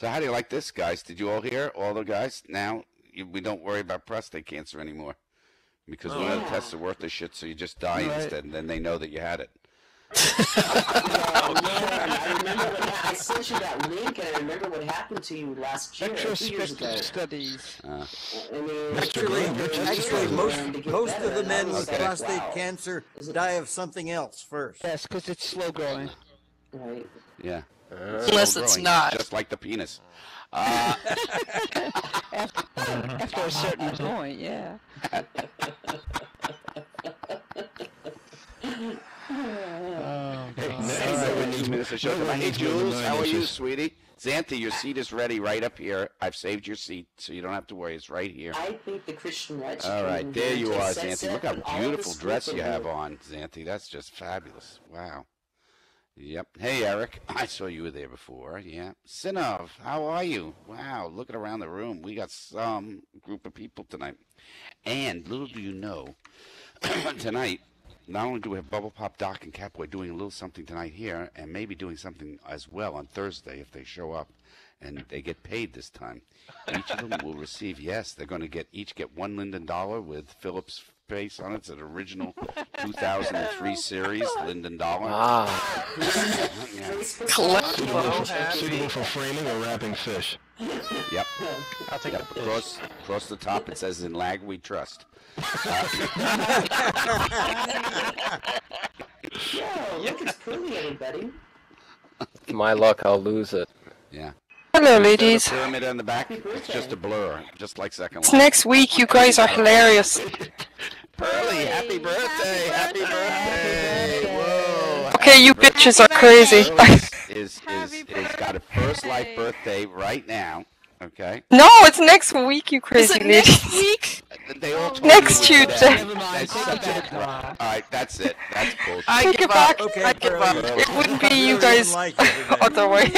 So how do you like this, guys? Did you all hear all the guys? Now you, we don't worry about prostate cancer anymore because one of the tests are worth the shit, so you just die Right. instead, and then they know that you had it. Oh, man, I remember what I sent you that link, and I remember what happened to you last year, years. Retrospective studies. Uh, I mean, Actually, it's actually, most most better, of the men with like, prostate wow. cancer die of something else first. Yes, because it's slow growing. Right. yeah. Unless Still it's growing, not. Just like the penis. Uh, After a certain point, yeah. Hey, God. all right, we need minutes to show them. Everyone Hey, needs more than Jules, how are you, sweetie? Xanthi, your seat is ready right up here. I've saved your seat, so you don't have to worry. It's right here. I think the Christian right should All come right, in there you are, Xanthi. Look how and all of beautiful dress you have on, Xanthi. That's just fabulous. Wow. Yep. Hey, Eric. I saw you were there before. Yeah. Sinov, how are you? Wow. Looking around the room, we got some group of people tonight. And little do you know, tonight, not only do we have Bubble Pop Doc and Catboy doing a little something tonight here, and maybe doing something as well on Thursday if they show up and they get paid this time. Each of them will receive, yes, they're going to get each get one Linden dollar with Philip's face on it. It's an original 2003 series Linden dollar. Ah. Yeah. Collectible. Suitable for framing or wrapping fish. Yep. I'll take Yep. the Across, across the top it says in lag we trust. Yeah, look, it's pretty, everybody. My luck, I'll lose it. Yeah. Hello, ladies. a pyramid on the back, it's just a blur, just like second It's one. next week. You guys are hilarious. Pearly, happy birthday, happy birthday! Whoa! Okay, you bitches are crazy. Pearly is is is got a first life birthday right now. Okay. No, it's next week, you crazy Is crazy it next week? They all told Next you Tuesday. Never mind, That's such a All right, that's it. That's bullshit. I Take give it back. up. Okay, I give up. It wouldn't be you guys didn't like other way.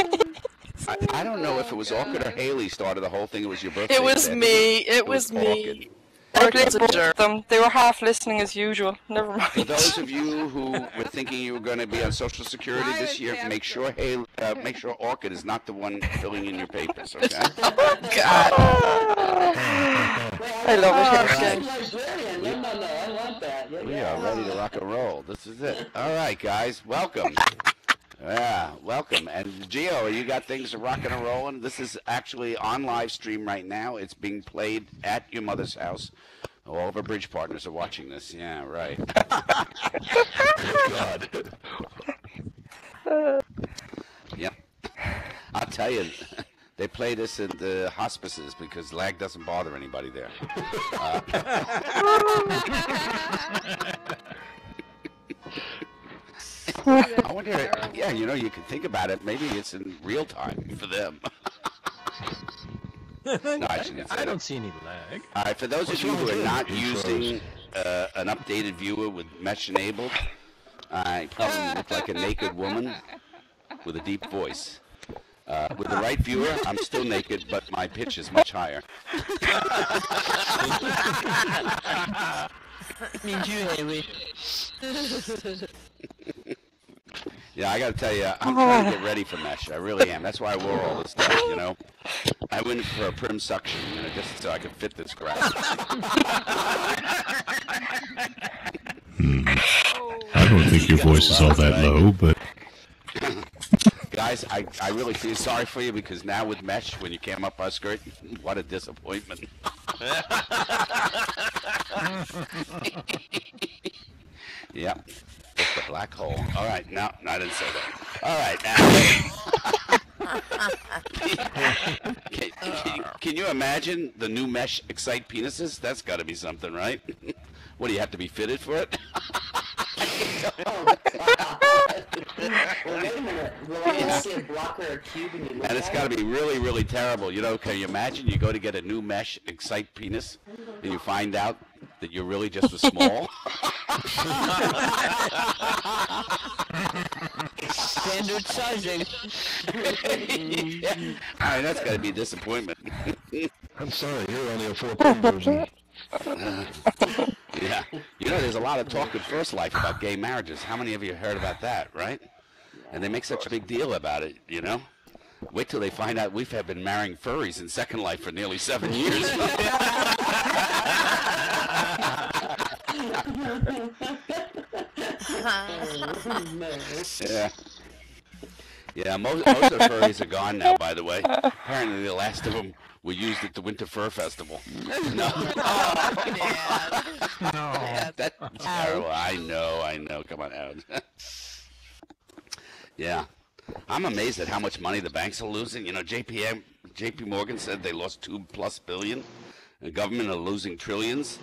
I, I don't know if it was Orchid or Haley started the whole thing. It was your birthday. It was today. me. It was was me. Orchid. I Orchid's blame a both of jerk. them. They were half listening as usual. Never mind. For mind. those of you who were thinking you were going to be on Social Security this year, make sure Haley, uh, make sure Orchid is not the one filling in your papers. Okay. Oh God. I love it here. right. Librarian. No, no, no, I want that. We are ready to rock and roll. This is it. All right, guys, welcome. Yeah, welcome. And Geo, you got things rocking and rolling. This is actually on live stream right now. It's being played at your mother's house. All of our bridge partners are watching this. Yeah, right. God. Yep. I'll tell you, they play this in the hospices because lag doesn't bother anybody there. Uh, I wonder, yeah, you know, you can think about it. Maybe it's in real time for them. no, I shouldn't I don't see any lag. All right, for those of you who are not You using uh, an updated viewer with mesh enabled, I probably look like a naked woman with a deep voice. Uh, with the right viewer, I'm still naked, but my pitch is much higher. means you, Haley. Yeah, I gotta tell you, I'm oh. trying to get ready for mesh. I really am. That's why I wore all this stuff, you know. I went for a prim suction, you know, just so I could fit this crap. Hmm. I don't think your voice is all that low, but Guys, I, I really feel sorry for you because now with mesh, when you came up our skirt, what a disappointment. yep. The black hole. All right, no, no, I didn't say that. All right, now. can, can, can you imagine the new mesh Xcite penises? That's got to be something, right? what do you have to be fitted for it? Well, wait a minute. Will I Yeah. see a blocker or cube and you look And it's got to be really, really terrible. You know, can you imagine you go to get a new mesh Xcite penis and you find out that you're really just a small? Standard sizing. yeah. I mean, that's got to be a disappointment. I'm sorry, you're only a four-point version. yeah. You know, there's a lot of talk in First Life about gay marriages. How many of you heard about that, right? And they make such a big deal about it, you know? Wait till they find out we've have been marrying furries in Second Life for nearly seven years. yeah. Yeah, most, most of the furries are gone now, by the way. Apparently, the last of them were used at the Winter Fur Festival. No. No. That's terrible. I know, I know. Come on out. yeah. I'm amazed at how much money the banks are losing. You know, JPM, JP Morgan said they lost two plus billion. The government are losing trillions.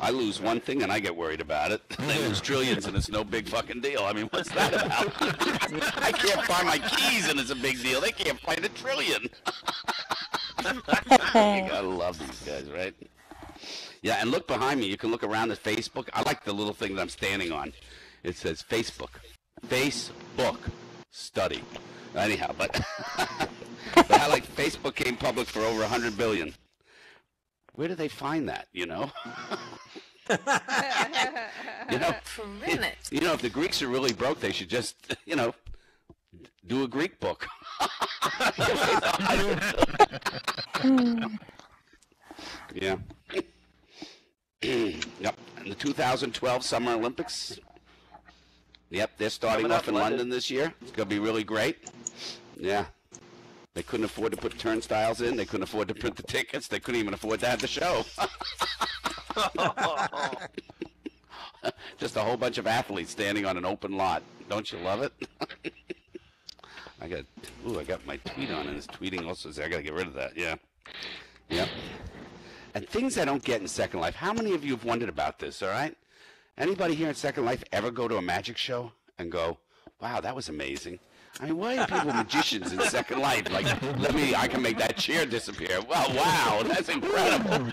I lose one thing and I get worried about it. they lose trillions and it's no big fucking deal. I mean, what's that about? I can't find my keys and it's a big deal. They can't find a trillion. you gotta love these guys, right? Yeah, and look behind me. You can look around at Facebook. I like the little thing that I'm standing on. It says Facebook. Facebook study. Anyhow, but, but I like Facebook came public for over 100 billion. Where do they find that, you know? you know, you know, if the Greeks are really broke, they should just, you know, do a Greek book. yeah. yep. And the 2012 Summer Olympics. Yep, they're starting Coming off in London. London this year. It's going to be really great. Yeah. They couldn't afford to put turnstiles in. They couldn't afford to print the tickets. They couldn't even afford to have the show. Just a whole bunch of athletes standing on an open lot. Don't you love it? I got, ooh, I got my tweet on, and it's tweeting also I got to get rid of that. Yeah, yep. And things I don't get in Second Life. How many of you have wondered about this? All right. Anybody here in Second Life ever go to a magic show and go, "Wow, that was amazing"? I mean, why are people magicians in Second Life? Like, let me, I can make that chair disappear. Well, wow, that's incredible.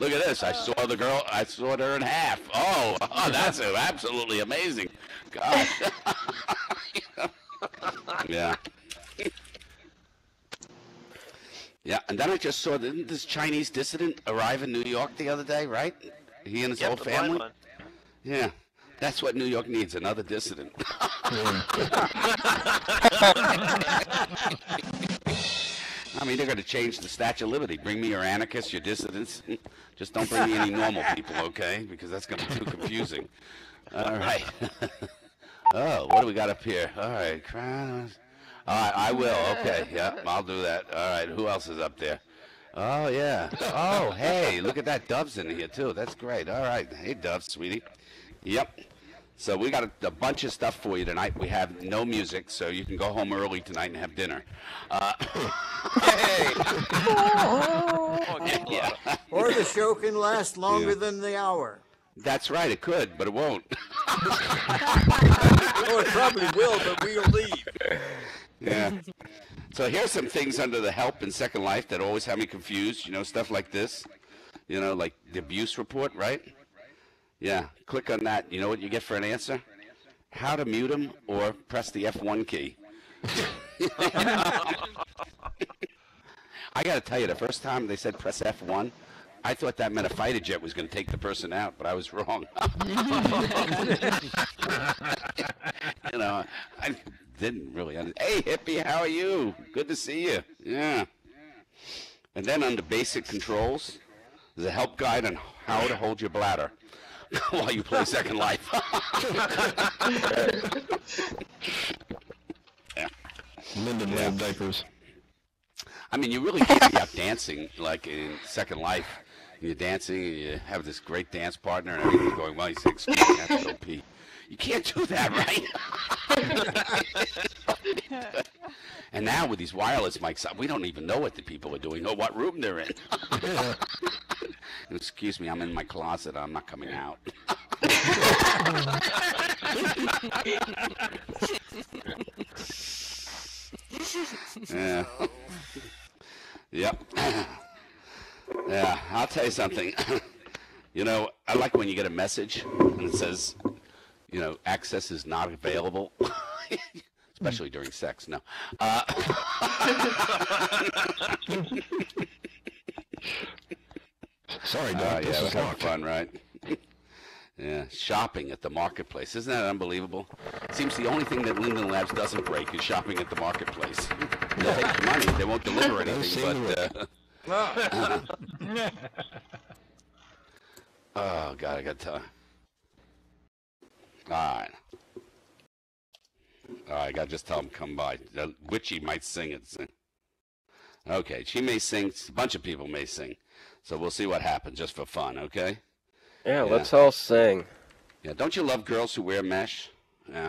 Look at this. I saw the girl. I saw her in half. Oh, oh that's absolutely amazing. Gosh. yeah. Yeah, and then I just saw didn't this Chinese dissident arrive in New York the other day, right? He and his Yep, whole family. Yeah, that's what New York needs another dissident. I mean, they're going to change the Statue of Liberty. Bring me your anarchists, your dissidents. Just don't bring me any normal people, okay? Because that's going to be too confusing. All right. oh, what do we got up here? All right. All right, I will. Okay, yeah, I'll do that. All right, who else is up there? Oh yeah. Oh hey, look at that. Dove's in here too. That's great. All right. Hey Dove, sweetie. Yep. So we got a, a bunch of stuff for you tonight. We have no music, so you can go home early tonight and have dinner. Uh, yeah, Or the show can last longer Yeah. than the hour. that's right. It could, but it won't. Oh, it probably will, but we'll leave. Yeah. So here's some things under the help in Second Life that always have me confused. You know, stuff like this. You know, like the abuse report, right? Yeah. Click on that. You know what you get for an answer? How to mute them or press the F1 key. I got to tell you, the first time they said press F1, I thought that meant a fighter jet was going to take the person out, but I was wrong. you know, I didn't really. Under- hey, hippie, how are you? Good to see you. Yeah. And then under basic controls, there's a help guide on how to hold your bladder while you play Second Life. yeah. Linden Yeah. Lab diapers. I mean, you really can't be out dancing like in Second Life. You're dancing, and you have this great dance partner, and everything's going well. You say, "Excuse me, I have to go pee." You can't do that, right? and now with these wireless mics, we don't even know what the people are doing or what room they're in. Excuse me, I'm in my closet. I'm not coming out. yeah. Yep. yeah, I'll tell you something. you know, I like when you get a message and it says, you know, access is not available. Especially during sex, no. Uh, Sorry, Doc. uh, this yeah, is we're having fun, right? Yeah, shopping at the marketplace. Isn't that unbelievable? Seems the only thing that Linden Labs doesn't break is shopping at the marketplace. They'll take the money. They won't deliver anything, but. Uh, oh God, I got to. All right. All right, I got to just tell him come by. The Witchy might sing it. Sing. Okay, she may sing. A bunch of people may sing. So we'll see what happens just for fun, okay? Yeah, let's all sing. Yeah, don't you love girls who wear mesh? Yeah,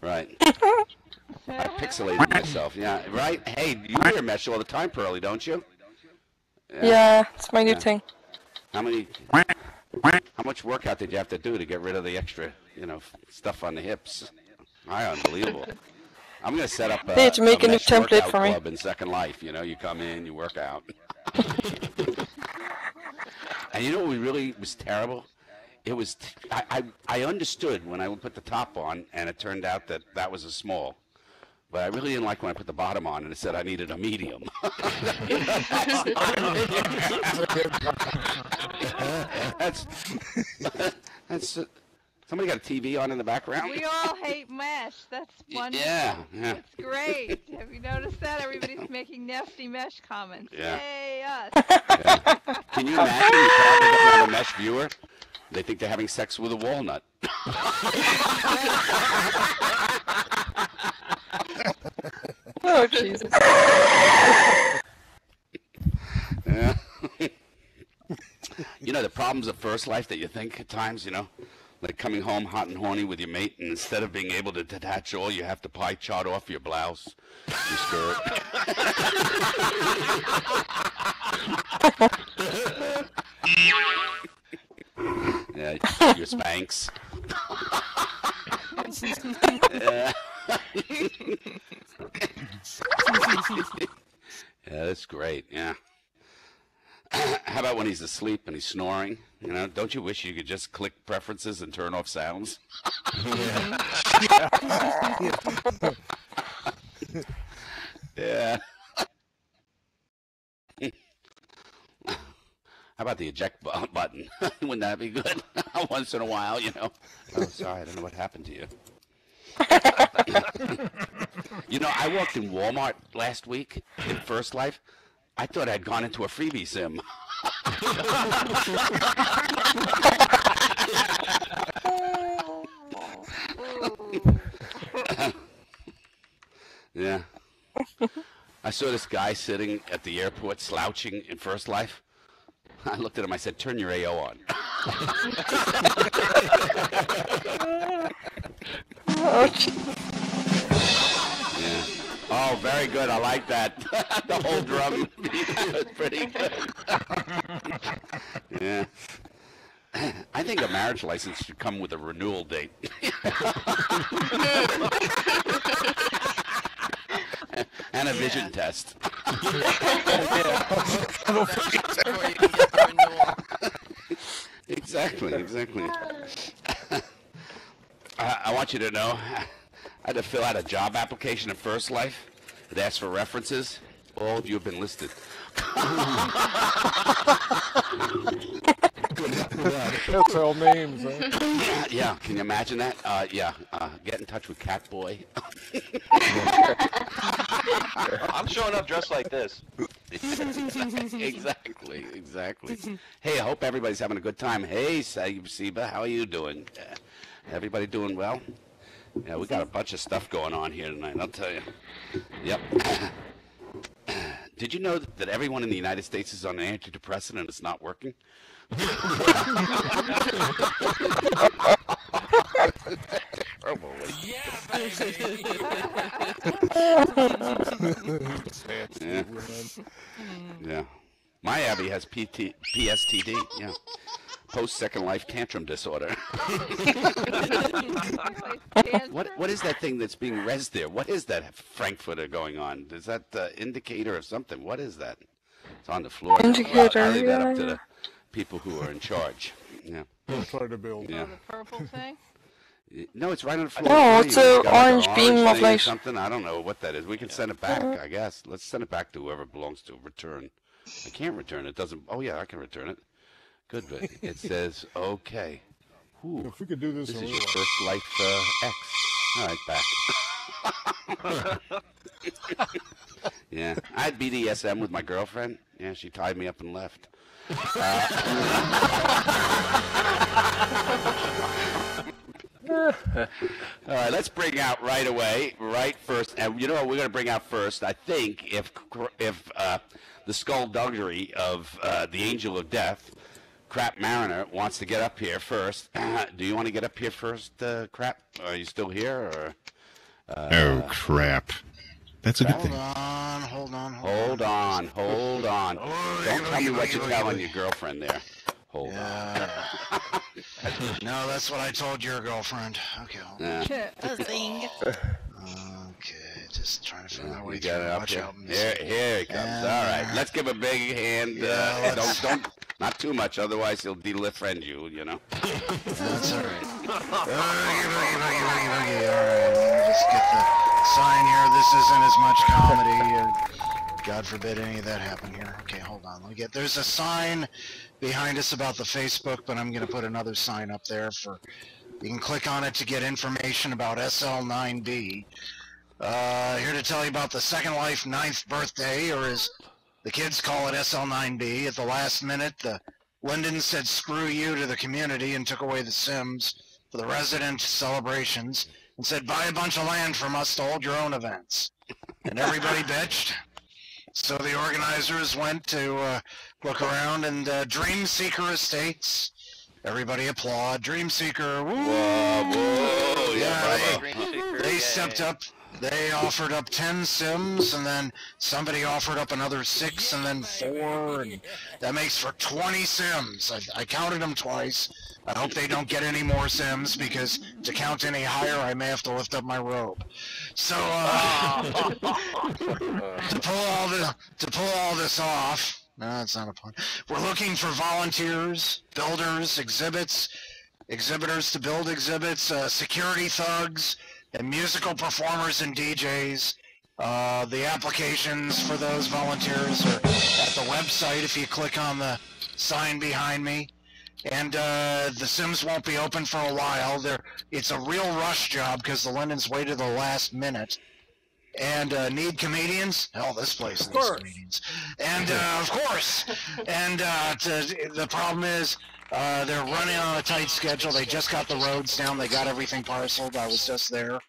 right. I pixelated myself. Yeah, right. Hey, you wear mesh all the time, Pearly, don't you? Yeah, it's my new Yeah. thing. How many? How much workout did you have to do to get rid of the extra, you know, stuff on the hips? My unbelievable. I'm gonna set up a, to make a new template for me. club in Second Life. You know, you come in, you work out. and you know what really was terrible? It was I, I I understood when I would put the top on, and it turned out that that was a small. But I really didn't like when I put the bottom on and it said I needed a medium. that's that's somebody got a TV on in the background. We all hate mesh. That's wonderful. Yeah, yeah. It's great. Have you noticed that? Everybody's making nasty mesh comments. Yeah. Yay, us. Can you imagine you talk about a mesh viewer? They think they're having sex with a walnut. Oh, Jesus. Yeah. you know the problems of first life that you think at times, you know, like coming home hot and horny with your mate, and instead of being able to detach all, you have to pie chart off your blouse, your skirt. yeah, your Spanx. yeah. yeah, that's great. Yeah. How about when he's asleep and he's snoring? You know, don't you wish you could just click preferences and turn off sounds? yeah. Yeah. How about the eject bu- button? Wouldn't that be good? Once in a while, you know. Oh, sorry, I don't know what happened to you. you know, I walked in Walmart last week in First Life. I thought I'd gone into a freebie sim. yeah. I saw this guy sitting at the airport slouching in First Life. I looked at him. I said, "Turn your AO on." Oh. Yeah. Oh, very good. I like that. the whole drum. That's pretty good. yeah. I think a marriage license should come with a renewal date. and a vision test. exactly, exactly. I, I want you to know, I had to fill out a job application in First Life. It asked for references. All of you have been listed. That's all names, huh? yeah, can you imagine that? Uh, yeah, uh, get in touch with Catboy. I'm showing up dressed like this. exactly, exactly. Hey, I hope everybody's having a good time. Hey, Saib Siba, how are you doing? Uh, everybody doing well? Yeah, we got a bunch of stuff going on here tonight, I'll tell you. Yep. Did you know that everyone in the United States is on an antidepressant and it's not working? yeah. yeah. My Abby has PT, PSTD. Yeah. Post second life tantrum disorder. what what is that thing that's being res there? What is that Frankfurter going on? Is that the indicator of something? What is that? It's on the floor. now. Indicator, I'll leave that up to yeah. the people who are in charge. Yeah. Try to build. Yeah. The purple thing? No, it's right on the floor. No, it's front of you. a It's got like orange beam of thing light. Something I don't know what that is. We can send it back, mm-hmm. I guess. Let's send it back to whoever belongs to. Return. I can't return it. Doesn't. Oh yeah, I can return it. Good, but it says okay. Ooh, If we could do this, this is your first life uh, ex. All right, back. yeah, I had BDSM with my girlfriend. Yeah, she tied me up and left. Uh, all right, let's bring out right away, right first, and you know what we're going to bring out first? I think if if uh, the skullduggery of uh, the Angel of Death, Crap Mariner, wants to get up here first. do you want to get up here first, uh, Crap? Are you still here, or? oh crap! That's a good thing. Hold on, hold on, Hold on, hold on. Don't tell me what you're telling your girlfriend there. Hold on. no, that's what I told your girlfriend. Okay. hold on. Yeah. Okay, just trying to find my way You through. got it up Watch here. out. Here, here he comes. And, All right, uh, let's give a big hand. yeah, uh, don't, don't, not too much, otherwise he'll defriend you. You know. That's all right. All right, let me just get the sign here. This isn't as much comedy. God forbid any of that happen here. Okay, hold on. Let me get. There's a sign behind us about the Facebook, but I'm going to put another sign up there for. You can click on it to get information about SL9B. Uh, here to tell you about the Second Life ninth birthday, or as the kids call it, SL9B. At the last minute, the Linden said screw you to the community and took away the Sims for the resident celebrations and said buy a bunch of land from us to hold your own events. And everybody bitched. So the organizers went to uh, look around and uh, Dream Seeker Estates. Everybody applaud. Dream Seeker. Woo! Whoa, whoa, yeah, Yeah, bravo. they, they stepped up. They offered up 10 Sims, and then somebody offered up another six, and then four, and that makes for 20 Sims. I, I counted them twice. I hope they don't get any more Sims, because to count any higher, I may have to lift up my robe. So, uh, to pull all the to pull all this off, no, that's not a pun. We're looking for volunteers, builders, exhibits, exhibitors to build exhibits, uh, security thugs, and musical performers and DJs. Uh, the applications for those volunteers are at the website if you click on the sign behind me. And uh, the Sims won't be open for a while. They're, it's a real rush job because the Lindens waited the last minute. And uh, need comedians? Hell, this place needs comedians. And uh, of course. And uh, to, the problem is uh, they're running on a tight schedule. They just got the roads down. They got everything parceled. I was just there.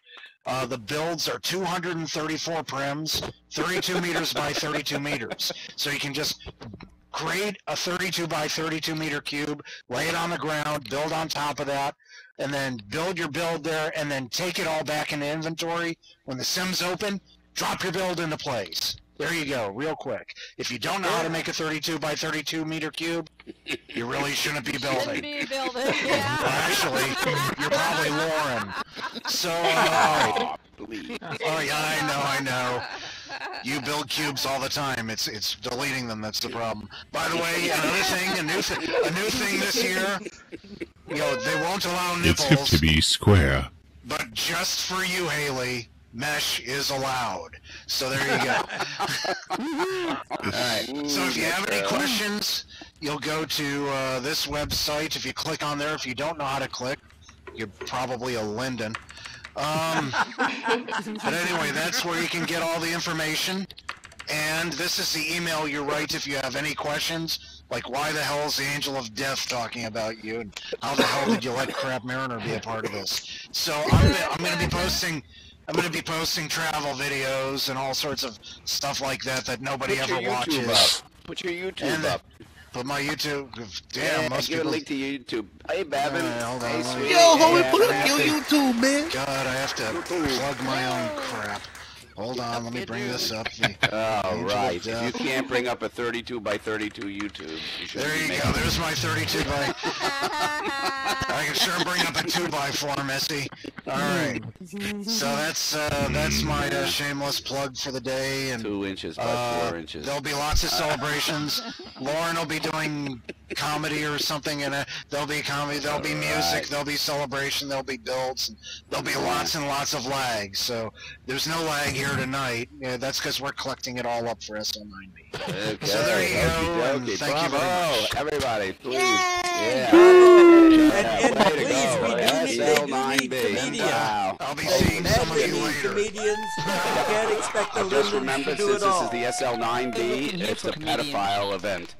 Uh, the builds are 234 prims, 32 meters by 32 meters. So you can just create a 32 by 32 meter cube, lay it on the ground, build on top of that, and then build your build there, and then take it all back into inventory. When the sims open, drop your build into place. There you go, real quick. If you don't know how to make a 32 by 32 meter cube, you really shouldn't be Shouldn't building. be building. Yeah. Well, actually, you're probably Lauren. So, uh, Please. oh yeah, I know, I know. You build cubes all the time. It's it's deleting them that's the problem. By the way, another thing, a new thing, a new thing this year. You know, they won't allow nipples. It's hip to be square. but just for you, Haley, mesh is allowed. So there you go. all right. So if you have any questions, you'll go to uh, this website. If you click on there, if you don't know how to click, you're probably a Linden. Um, but anyway, that's where you can get all the information. And this is the email you write if you have any questions, like why the hell is the Angel of Death talking about you, and how the hell did you let Crap Mariner be a part of this? So I'm, I'm going to be posting. I'm going to be posting travel videos and all sorts of stuff like that that nobody Put ever your YouTube watches. up. Put your YouTube And up. Put my YouTube. Damn, yeah, most give a link to YouTube. Hey, Babin. Alright, hold on, hey, sweetie. Yo, homie, Yeah, put up your to- YouTube, man. God, I have to plug my own crap. Hold on, let me bring this up. The All right. If you can't bring up a 32 by 32 YouTube, you should There you making go. There's my 32 by. I can sure bring up a two by four, Missy. All right. So that's uh, that's my uh, shameless plug for the day, and two inches by uh, four inches. there'll be lots of celebrations. Lauren will be doing comedy or something, and there'll be comedy, there'll be music, Right. there'll be celebration, there'll be builds, and there'll be lots and lots of lag. So there's no lag here tonight. Yeah, that's because we're collecting it all up for SL9B. Okay. So there you go, okey and thank you very Bravo, much. everybody, please. Yeah. And, Yeah, and way to please go. be seeing some of you later. comedians you can't expect the I just Lindens to remember do since it all. this is the SL9B, it's a comedians. pedophile event.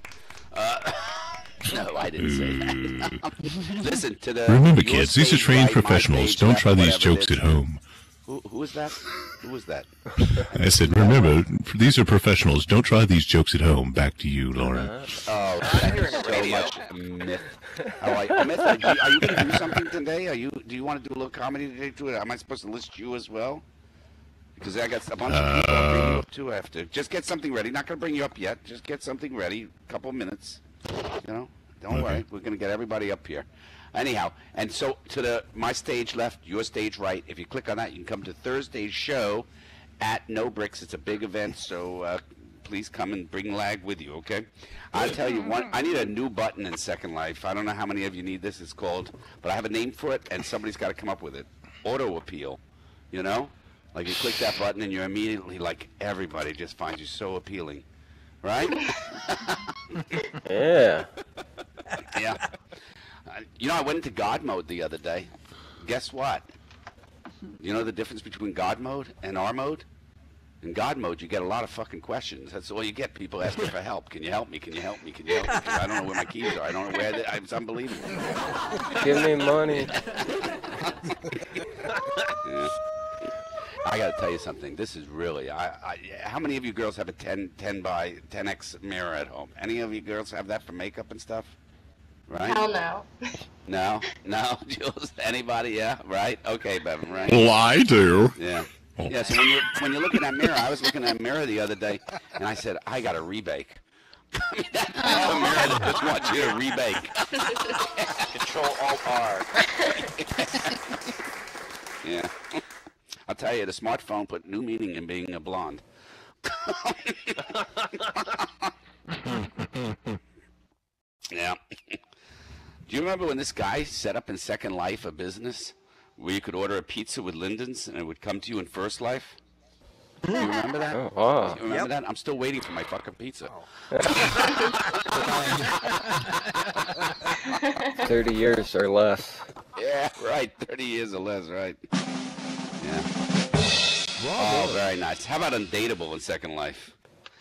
Uh, no, I didn't say that. Listen to the. Remember, kids, these are trained professionals. Don't try these jokes at home. Who, who is that? Who is that? I said, remember, these are professionals. Don't try these jokes at home. Back to you, Lauren. Oh, thank you so much, Myth. How are you? Oh, Myth, oh, are you, are you going to do something today? Are you? Do you want to do a little comedy today too? Am I supposed to list you as well? Because I got a bunch of people I'll bring you up too after. Just get something ready. Not going to bring you up yet. Just get something ready. A Couple minutes. You know. Don't Okay. worry. We're going to get everybody up here. Anyhow, and so to the my stage left, your stage right. If you click on that, you can come to Thursday's show at No Bricks. It's a big event, so uh, please come and bring lag with you. Okay? I'll tell you one. I need a new button in Second Life. I don't know how many of you need this. It's called, but I have a name for it, and somebody's got to come up with it. Auto appeal. You know, like you click that button, and you're immediately like everybody just finds you so appealing, right? Yeah. yeah. You know, I went into God mode the other day. Guess what? You know the difference between God mode and R mode? In God mode, you get a lot of fucking questions. That's all you get. People asking for help. Can you help me? Can you help me? Can you help me? I don't know where my keys are. I don't know where. They, it's unbelievable. Give me money. Yeah. I got to tell you something. This is really. I, I. How many of you girls have a 10, 10 by 10x mirror at home? Any of you girls have that for makeup and stuff? Right? Hell no. No, no, Jules. Anybody? Yeah, right. Okay, Bevan. Right. Well, I do. Yeah. Oh. Yeah. So when you when you look in that mirror, I was looking at a mirror the other day, and I said, I got a rebake. I mean, that's a mirror that just wants you to rebake. Control Alt R. Yeah. I'll tell you, the smartphone put new meaning in being a blonde. yeah. Do you remember when this guy set up in Second Life a business where you could order a pizza with Linden's and it would come to you in First Life? Do you remember that? Oh, wow. You remember that? I'm still waiting for my fucking pizza. 30 years or less. Yeah, right. 30 years or less, right. Yeah. Oh, very nice. How about undateable in Second Life?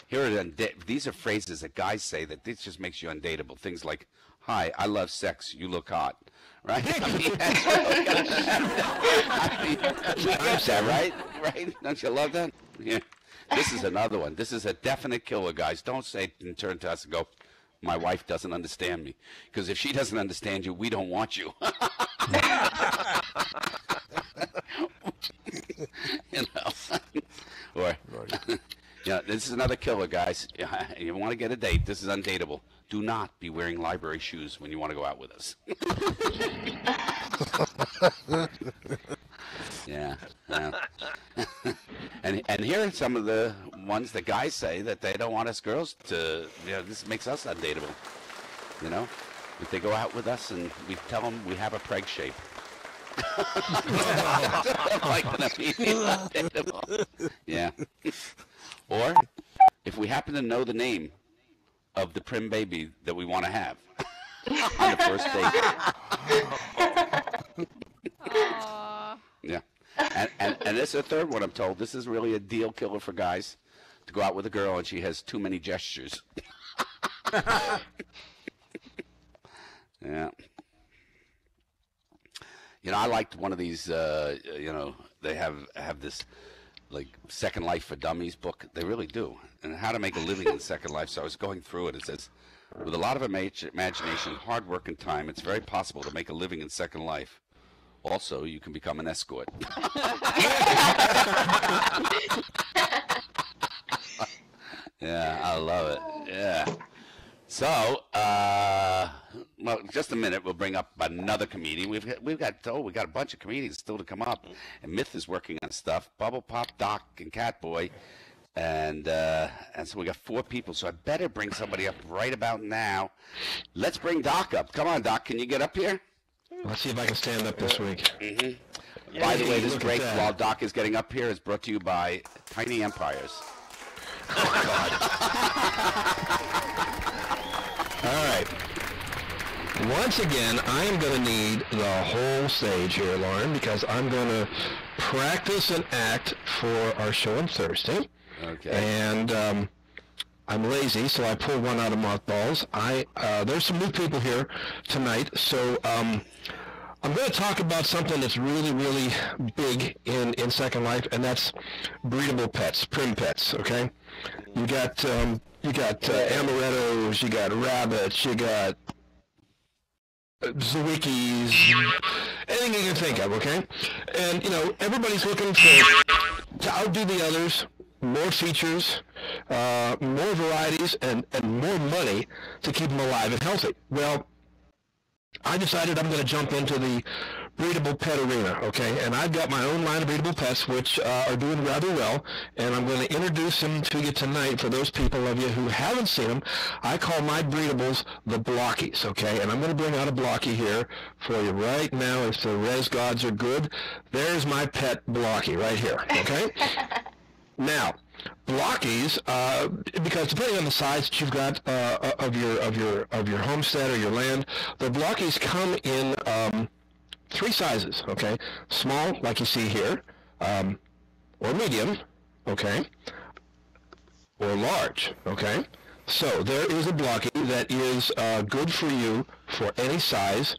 Here are unda- these are phrases that guys say that this just makes you undateable. Things like, "Hi, I love sex. You look hot." Right? I mean, that's I mean, that, right? Right? Don't you love that? Yeah. This is another one. This is a definite killer, guys. Don't say and turn to us and go, "My wife doesn't understand me," because if she doesn't understand you, we don't want you. you know, or yeah, this is another killer, guys. You want to get a date? This is undateable. Do not be wearing library shoes when you want to go out with us. yeah, yeah. and and here are some of the ones that guys say that they don't want us girls to. You know, this makes us undateable. You know, if they go out with us and we tell them we have a preg shape. like. Yeah. Or if we happen to know the name of the prim baby that we want to have on the first date. Yeah. And, and, and this is a third one I'm told. This is really a deal killer for guys to go out with a girl and she has too many gestures. yeah. You know, I liked one of these. Uh, you know, they have have this like Second Life for Dummies book. They really do, and how to make a living in Second Life. So I was going through it. It says, with a lot of imag- imagination, hard work, and time, it's very possible to make a living in Second Life. Also, you can become an escort. yeah, I love it. Yeah. So, uh, well, just a minute. We'll bring up another comedian. We've got, we've got oh, we got a bunch of comedians still to come up. And Myth is working on stuff. Bubble Pop, Doc, and Catboy, and uh, and so we got four people. So I better bring somebody up right about now. Let's bring Doc up. Come on, Doc. Can you get up here? Let's see if I can stand up this week. hmm By the way, this break while Doc is getting up here is brought to you by Tiny Empires. God. All right. once again, I am going to need the whole stage here, Lauren, because I'm going to practice an act for our show on Thursday. Okay. And um, I'm lazy, so I pulled one out of mothballs. I uh, there's some new people here tonight, so um, I'm going to talk about something that's really, really big in, in Second Life, and that's breedable pets, prim pets. Okay, you got um, you got uh, amarettos, you got rabbits, you got uh, Zwickies, anything you can think of, okay? And, you know, everybody's looking to, to outdo the others, more features, uh, more varieties, and, and more money to keep them alive and healthy. Well, I decided I'm going to jump into the breedable pet arena, okay? And I've got my own line of breedable pets, which uh, are doing rather well, and I'm going to introduce them to you tonight for those people of you who haven't seen them. I call my breedables the blockies, okay? And I'm going to bring out a blocky here for you right now. If the res gods are good, there's my pet blocky right here, okay? now, blockies, uh, because depending on the size that you've got uh, of your of your of your homestead or your land, the blockies come in um, three sizes. Okay, small, like you see here, um, or medium. Okay, or large. Okay. So there is a blocky that is uh, good for you for any size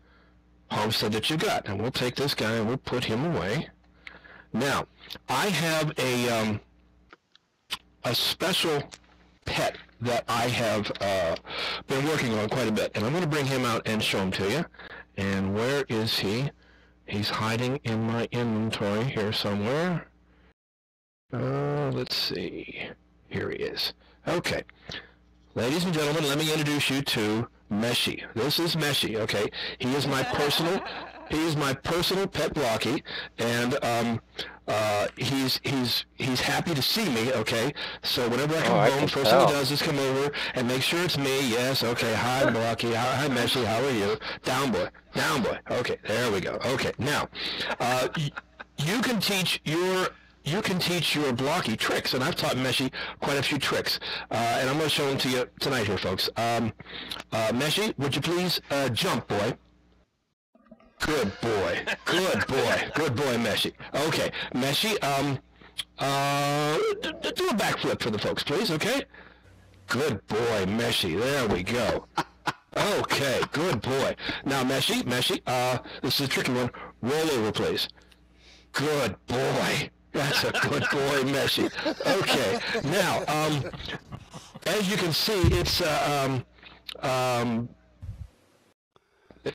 homestead that you got. And we'll take this guy and we'll put him away. Now, I have a um, a special pet that I have uh, been working on quite a bit, and I'm going to bring him out and show him to you. And where is he? He's hiding in my inventory here somewhere. Uh, let's see. Here he is. Okay. Ladies and gentlemen, let me introduce you to Meshi. This is Meshi, okay? He is my personal he is my personal pet blocky, and um, uh, he's he's he's happy to see me. Okay, so whenever I come Oh, home, can first tell. thing he does is come over and make sure it's me. Yes, okay. Hi, blocky. Hi, hi Meshy. How are you? Down boy. Down boy. Okay, there we go. Okay, now, uh, y- you can teach your you can teach your blocky tricks, and I've taught Meshy quite a few tricks, uh, and I'm going to show them to you tonight here, folks. Um, uh, Meshy, would you please uh, jump, boy? Good boy. Good boy. Good boy, Meshy. Okay, Meshy, um, uh, do a backflip for the folks, please, okay? Good boy, Meshy. There we go. Okay, good boy. Now, Meshy, Meshy, uh, this is a tricky one. Roll over, please. Good boy. That's a good boy, Meshy. Okay, now, um, as you can see, it's, uh, um, um,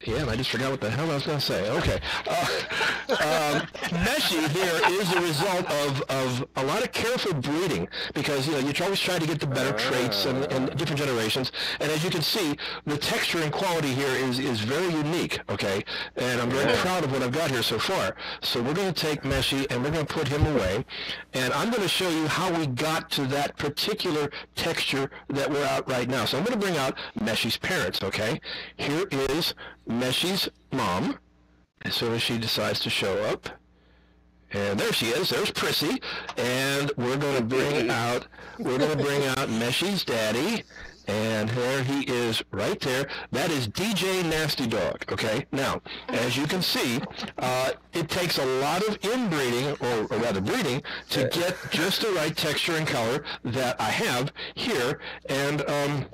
yeah, I just forgot what the hell I was going to say. Okay. Uh, um, Meshy here is a result of, of a lot of careful breeding because, you know, you always try to get the better traits in, in different generations. And as you can see, the texture and quality here is, is very unique, okay? And I'm very proud of what I've got here so far. So we're going to take Meshy and we're going to put him away. And I'm going to show you how we got to that particular texture that we're out right now. So I'm going to bring out Meshy's parents, okay? Here is Meshy's mom, as soon as she decides to show up. And there she is. There's Prissy. And we're going to bring out, we're going to bring out Meshy's daddy. And there he is right there. That is DJ Nasty Dog, okay? Now, as you can see, uh, it takes a lot of inbreeding, or, or rather breeding, to get just the right texture and color that I have here. And, um,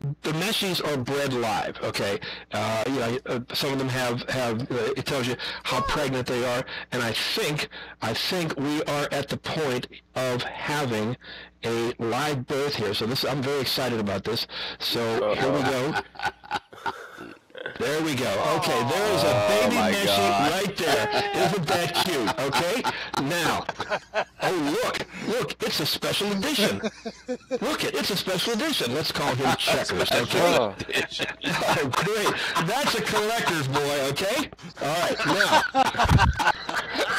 the meshies are bred live. Okay, uh, you know, uh, some of them have have. Uh, it tells you how pregnant they are, and I think I think we are at the point of having a live birth here. So this, I'm very excited about this. So here we go. There we go. Okay, there is a baby my Meshi God. right there. Isn't that cute? Okay. Now, oh look, look, it's a special edition. Look it, it's a special edition. Let's call him Checkers. Okay. Oh. Oh, great. That's a collector's boy. Okay. All right. Now,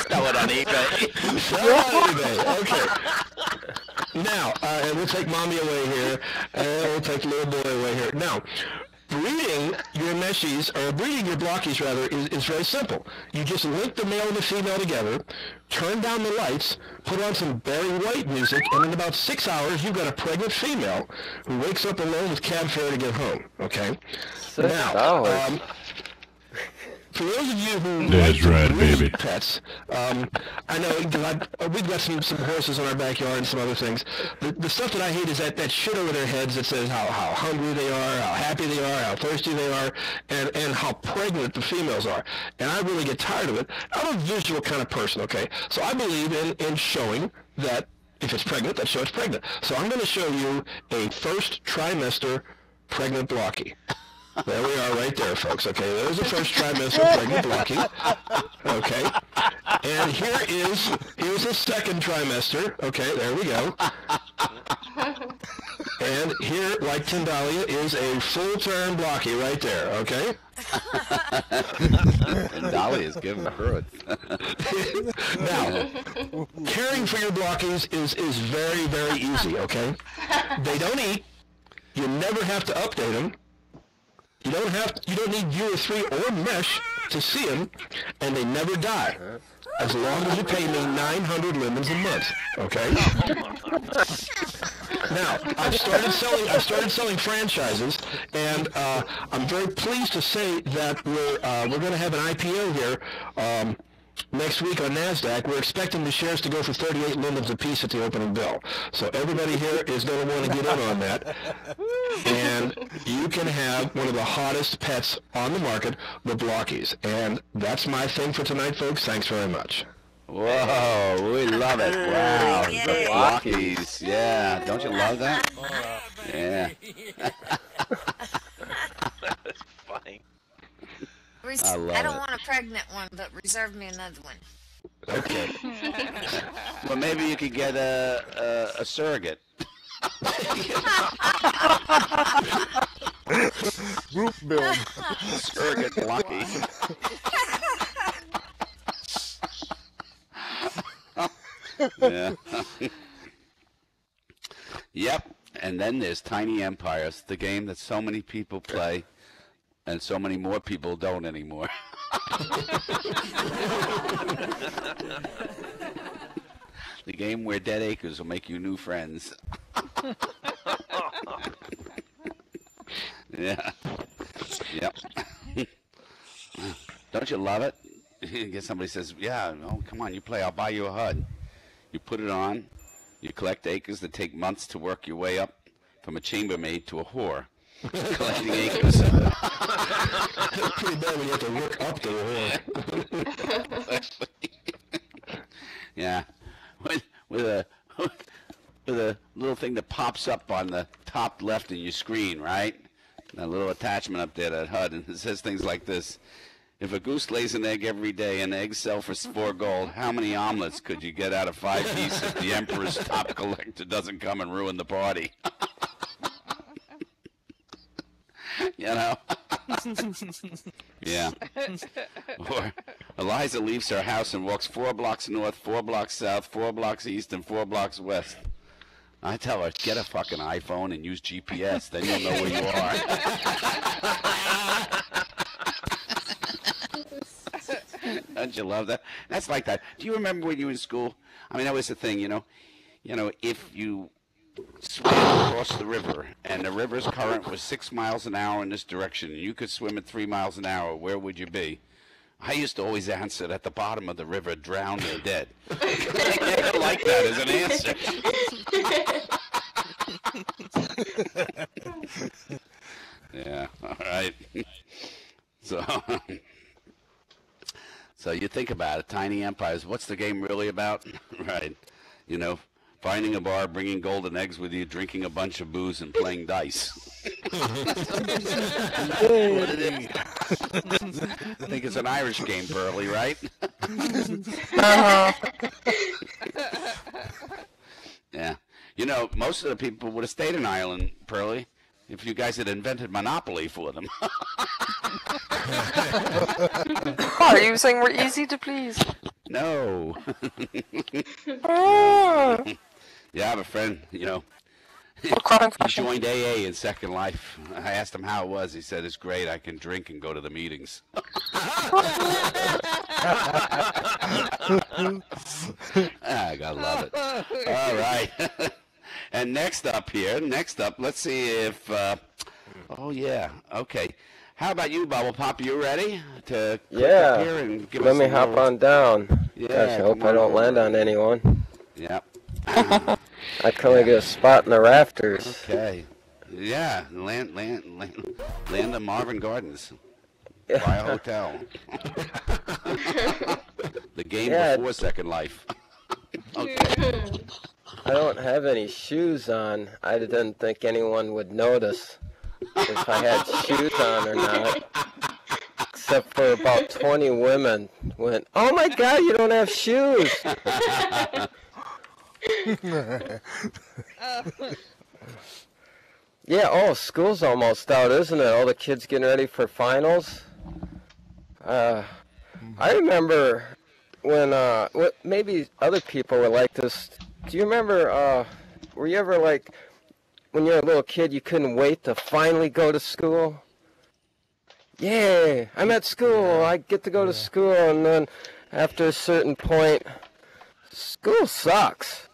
Sell it on eBay. sell it on eBay. Okay. Now, uh, and we'll take mommy away here, and we'll take little boy away here. Now, breeding your meshies, or breeding your blockies rather, is, is very simple. You just link the male and the female together, turn down the lights, put on some Barry White music, and in about six hours, you've got a pregnant female who wakes up alone with cab fare to get home. Okay. Six now, hours. Um, for those of you who That's like right, baby. pets, um, I know I- we've got some, some horses in our backyard and some other things. The, the stuff that I hate is that, that shit over their heads that says how, how hungry they are, how happy they are, how thirsty they are, and, and how pregnant the females are. And I really get tired of it. I'm a visual kind of person, okay? So I believe in, in showing that if it's pregnant, that show it's pregnant. So I'm going to show you a first trimester pregnant blocky. There we are right there, folks. Okay, there's the first trimester pregnant blocking. Okay. And here is here's the second trimester. Okay, there we go. And here, like Tindalia, is a full-term blocky right there, okay? and Dolly is giving birth. now, caring for your blockies is, is very, very easy, okay? They don't eat. You never have to update them. You don't have you don't need viewer three or mesh to see them, and they never die. As long as you pay me 900 lemons a month, okay? now, I've started selling. I've started selling franchises, and uh, I'm very pleased to say that we're uh, we're going to have an IPO here um, next week on Nasdaq. We're expecting the shares to go for 38 lemons apiece at the opening bell. So everybody here is going to want to get in on that, and you can have one of the hottest pets on the market, the Blockies. And that's my thing for tonight, folks. Thanks very much. Whoa, we love it. Wow, the blockies. Yeah, don't you love that? Yeah. That's funny. Res- I love I don't it. want a pregnant one, but reserve me another one. Okay. Well, maybe you could get a a, a surrogate. Group build. surrogate blocky. yeah. yep. And then there's Tiny Empires, the game that so many people play, and so many more people don't anymore. the game where dead acres will make you new friends. yeah. Yep. Don't you love it? Get somebody says, "Yeah, no, come on, you play. I'll buy you a HUD." You put it on. You collect acres that take months to work your way up from a chambermaid to a whore. Collecting acres. Pretty bad when you have to work up to the whore. yeah, with with a with a little thing that pops up on the top left of your screen, right? That little attachment up there, that HUD, and it says things like this: If a goose lays an egg every day and eggs sell for four gold, how many omelets could you get out of five pieces if the emperor's top collector doesn't come and ruin the party? you know? yeah. Or Eliza leaves her house and walks four blocks north, four blocks south, four blocks east, and four blocks west. I tell her, get a fucking iPhone and use GPS, then you'll know where you are. Don't you love that? That's like that. Do you remember when you were in school? I mean, that was the thing, you know. You know, if you swam across the river and the river's current was six miles an hour in this direction, and you could swim at three miles an hour, where would you be? I used to always answer at the bottom of the river, drowned or dead. I like that as an answer. yeah. All right. So, so you think about it, Tiny Empires. What's the game really about? right. You know, finding a bar, bringing golden eggs with you, drinking a bunch of booze, and playing dice. What it is. I think it's an Irish game, Burley, right? Uh-huh. Yeah. You know, most of the people would have stayed in Ireland, Pearly, if you guys had invented Monopoly for them. Are you saying we're easy to please? no. Oh. yeah, I have a friend, you know, he joined AA in Second Life. I asked him how it was. He said, "It's great. I can drink and go to the meetings." I gotta love it. All right. and next up here, next up, let's see if. Uh, oh yeah. Okay. How about you, Bubble Pop? You ready to click up here Yeah. and give Let us me some hop more- on down. Yeah, Gosh, I hope I don't land on anyone. Yep. I can only get a spot in the rafters. Okay. Yeah, land, land, land, land of Marvin Gardens. Buy a hotel. the game Yeah. before Second Life. okay. I don't have any shoes on. I didn't think anyone would notice if I had shoes on or not. Except for about 20 women went, Oh my god, you don't have shoes! Yeah, oh, school's almost out, isn't it? All the kids getting ready for finals. Uh, I remember when, uh, what, maybe other people were like this. Do you remember, uh, were you ever like, when you were a little kid, you couldn't wait to finally go to school? Yeah, I'm at school. I get to go to school, and then after a certain point, school sucks.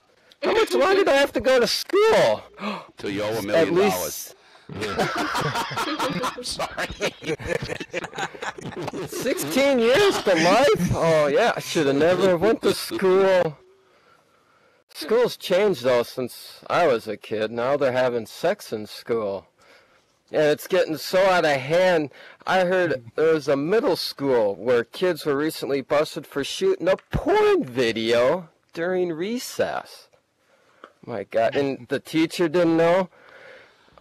How much longer do I have to go to school? Till you owe a million least- dollars. I'm sorry. 16 years to life? Oh, yeah, I should have never went to school. School's changed, though, since I was a kid. Now they're having sex in school. And it's getting so out of hand. I heard there was a middle school where kids were recently busted for shooting a porn video during recess. My God. And the teacher didn't know?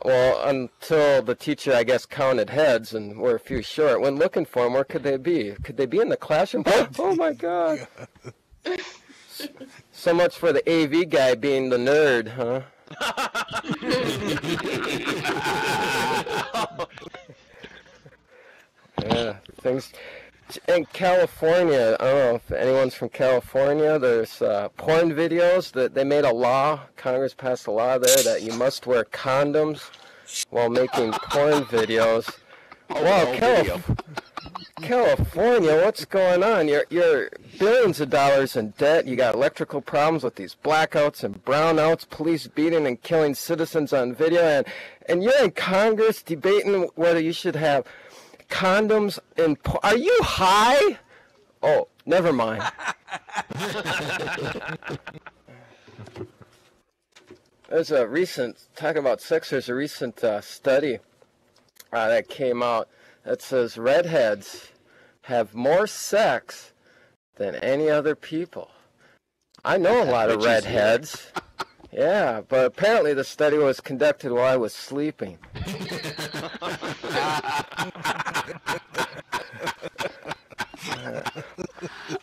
Well, until the teacher, I guess, counted heads and were a few short. When looking for them, where could they be? Could they be in the classroom? oh my God! So much for the AV guy being the nerd, huh? yeah, things. In California, I don't know if anyone's from California. There's uh, porn videos that they made a law. Congress passed a law there that you must wear condoms while making porn videos. Wow, no Calif- video. California, what's going on? You're you're billions of dollars in debt. You got electrical problems with these blackouts and brownouts, police beating and killing citizens on video, and and you're in Congress debating whether you should have condoms in. po- Are you high? Oh, never mind. There's a recent talking about sex. There's a recent uh, study uh, that came out that says redheads have more sex than any other people. I know a lot of Which is weird. redheads. Yeah, but apparently the study was conducted while I was sleeping.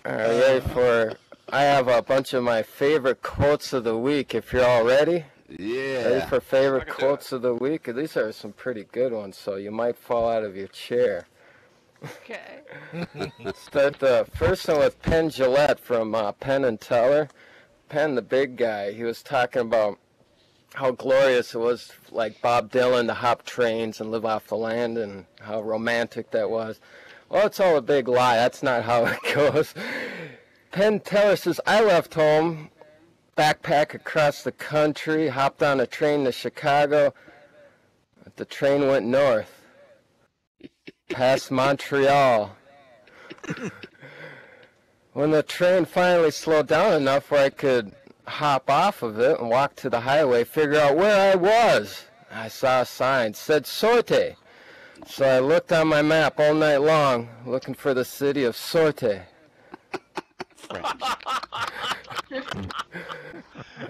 Are you ready for? I have a bunch of my favorite quotes of the week. If you're all ready. Ready Yeah. for favorite quotes of the week? These are some pretty good ones, so you might fall out of your chair. Okay. Start the first one with Penn Jillette from uh, Penn and Teller. Penn, the big guy, he was talking about how glorious it was, like Bob Dylan, to hop trains and live off the land, and how romantic that was. Well, it's all a big lie. That's not how it goes. Penn Teller says, I left home, backpack across the country, hopped on a train to Chicago. The train went north, past Montreal. When the train finally slowed down enough where I could hop off of it and walk to the highway, figure out where I was, I saw a sign said Sortie. So I looked on my map all night long, looking for the city of Sortie.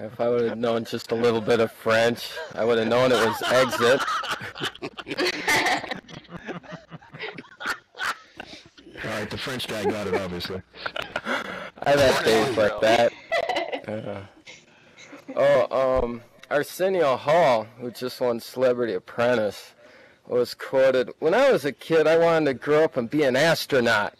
If I would have known just a little bit of French, I would have known it was exit. All right, the French guy got it, obviously. I've had days like that. Uh, oh, um, Arsenio Hall, who just won Celebrity Apprentice, was quoted, When I was a kid, I wanted to grow up and be an astronaut.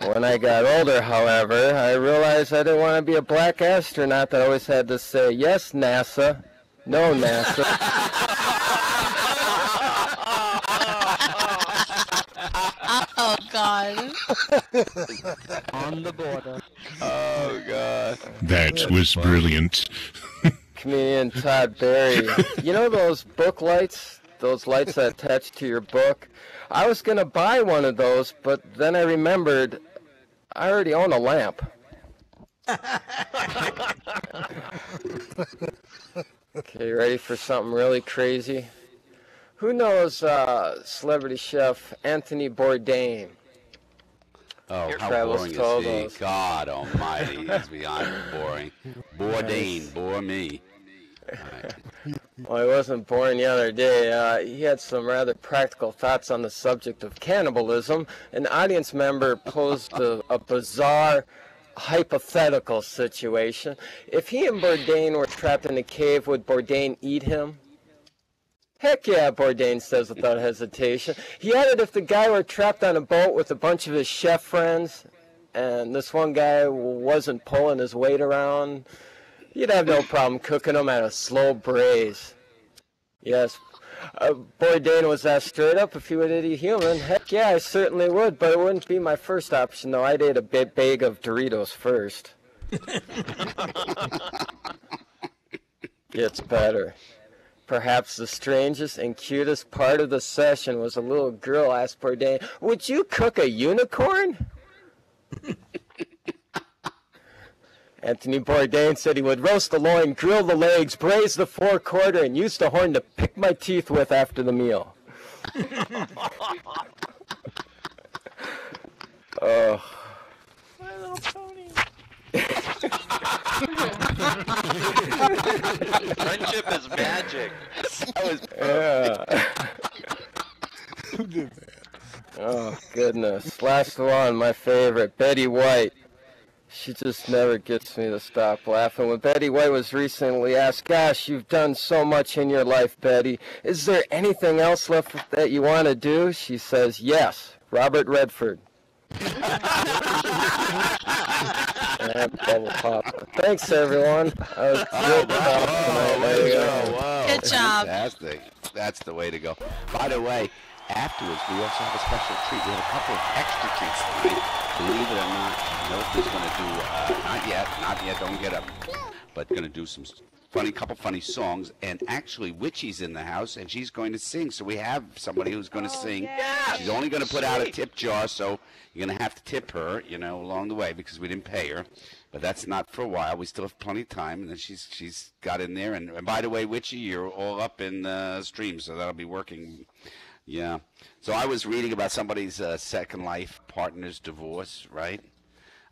When I got older, however, I realized I didn't want to be a black astronaut that always had to say, Yes, NASA. No, NASA. Oh God. On the border. Oh God. That was brilliant. Comedian Todd Barry. You know those book lights? Those lights that attach to your book? I was gonna buy one of those, but then I remembered I already own a lamp. Okay, ready for something really crazy? Who knows uh, celebrity chef Anthony Bourdain? Oh, how boring is he? those. God almighty, he's beyond boring. Bourdain, bore me. Well, he wasn't born the other day. Uh, he had some rather practical thoughts on the subject of cannibalism. An audience member posed a, a bizarre hypothetical situation. If he and Bourdain were trapped in a cave, would Bourdain eat him? Heck yeah, Bourdain says without hesitation. He added if the guy were trapped on a boat with a bunch of his chef friends, and this one guy wasn't pulling his weight around, you'd have no problem cooking him at a slow braise. Yes. Uh, Bourdain was asked straight up if he would eat a human. Heck yeah, I certainly would, but it wouldn't be my first option, though. I'd eat a big bag of Doritos first. Gets better. Perhaps the strangest and cutest part of the session was a little girl asked Bourdain, Would you cook a unicorn? Anthony Bourdain said he would roast the loin, grill the legs, braise the forequarter, and use the horn to pick my teeth with after the meal. Oh. Friendship is magic. That was Yeah. Oh goodness. Last one, my favorite, Betty White. She just never gets me to stop laughing. When Betty White was recently asked, Gosh, you've done so much in your life, Betty. Is there anything else left that you want to do? She says, Yes, Robert Redford. And bubble pop. Thanks, everyone. I was thrilled to talk tonight. There you go. Whoa, Good job. Fantastic. That's the way to go. By the way, afterwards we also have a special treat. We have a couple of extra treats tonight. Believe it or not, Milk is going to do, uh, not yet, not yet, don't get up, but going to do some funny, couple funny songs. And actually, Witchy's in the house, and she's going to sing. So we have somebody who's going to sing. She's only going to put out a tip jar, so you're going to have to tip her, you know, along the way because we didn't pay her. But that's not for a while. We still have plenty of time, and then she's she's got in there. And, and by the way, Witchy, you're all up in uh, stream, so that'll be working. Yeah. So I was reading about somebody's uh, second life partner's divorce, right?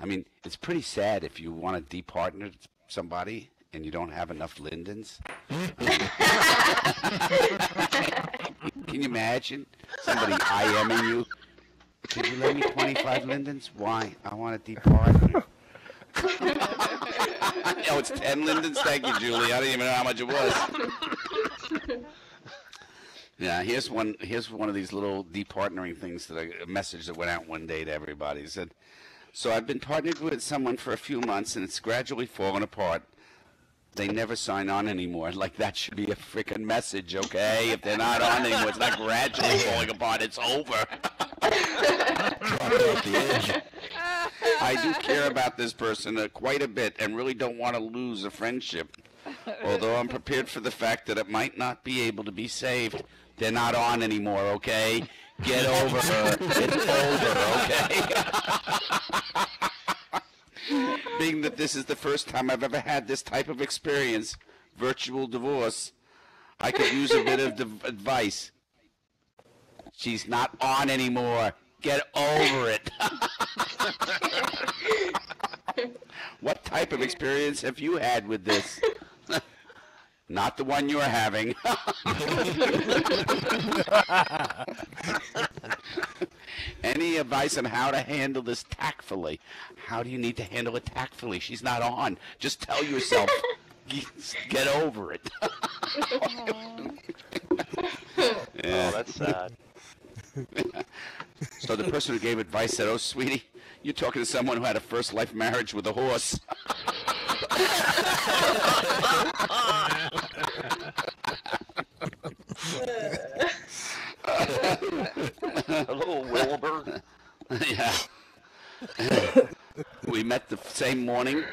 I mean, it's pretty sad if you want to departner somebody and you don't have enough Lindens. Can you imagine somebody IMing you? Could you lend me 25 Lindens? Why? I want to departner. oh, it's 10 Lindens? Thank you, Julie. I didn't even know how much it was. Yeah, here's one. Here's one of these little departnering things that I, a message that went out one day to everybody. It said, "So I've been partnered with someone for a few months, and it's gradually falling apart. They never sign on anymore. Like that should be a freaking message, okay? If they're not on anymore, it's not gradually falling apart. It's over. I do care about this person uh, quite a bit, and really don't want to lose a friendship. Although I'm prepared for the fact that it might not be able to be saved. They're not on anymore, okay? Get over her. It's over, okay? Being that this is the first time I've ever had this type of experience, virtual divorce, I could use a bit of advice. She's not on anymore. Get over it. what type of experience have you had with this? Not the one you're having. Any advice on how to handle this tactfully? How do you need to handle it tactfully? She's not on. Just tell yourself, get over it. Oh, that's sad. So the person who gave advice said, "Oh, sweetie, you're talking to someone who had a first life marriage with a horse." Hello, Wilbur. yeah. we met the same morning.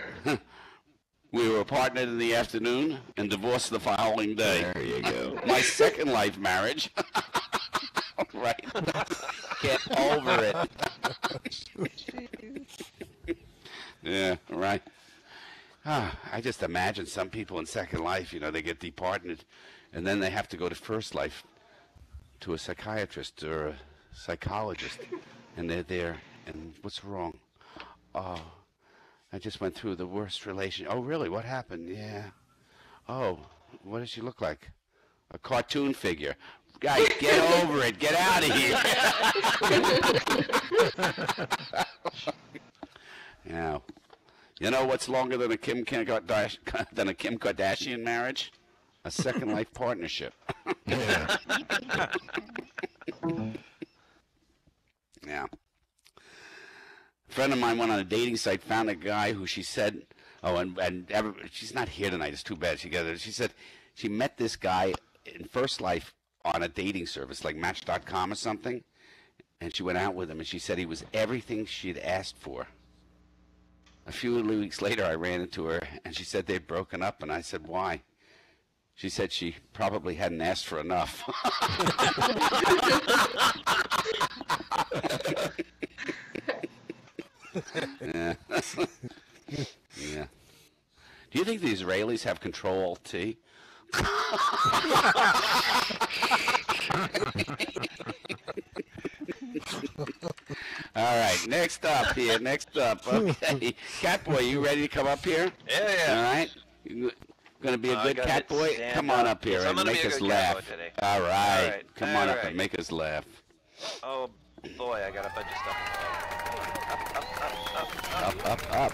We were partnered in the afternoon and divorced the following day. There you go. My second life marriage. right. Get over it. yeah, right. Ah, I just imagine some people in Second Life, you know, they get departed, and then they have to go to First Life to a psychiatrist or a psychologist, and they're there, and what's wrong? Oh, I just went through the worst relation. Oh, really? What happened? Yeah. Oh, what does she look like? A cartoon figure. Guys, get over it. Get out of here. now, you know what's longer than a Kim Kardashian, than a Kim Kardashian marriage? A Second Life partnership. yeah. yeah. A friend of mine went on a dating site, found a guy who she said, oh, and, and every, she's not here tonight. It's too bad. She got it. She said she met this guy in first life on a dating service like Match.com or something, and she went out with him, and she said he was everything she'd asked for. A few weeks later, I ran into her, and she said they'd broken up, and I said, why? She said she probably hadn't asked for enough. yeah. yeah. Do you think the Israelis have control T? All right, next up here, next up. Okay, Catboy, you ready to come up here? Yeah, yeah. All right. You gonna be a Uh, good hit Catboy? Come on up. up here and make us laugh. All right. Come on up and make us laugh. Oh boy, I got a bunch of stuff. Up, up, up.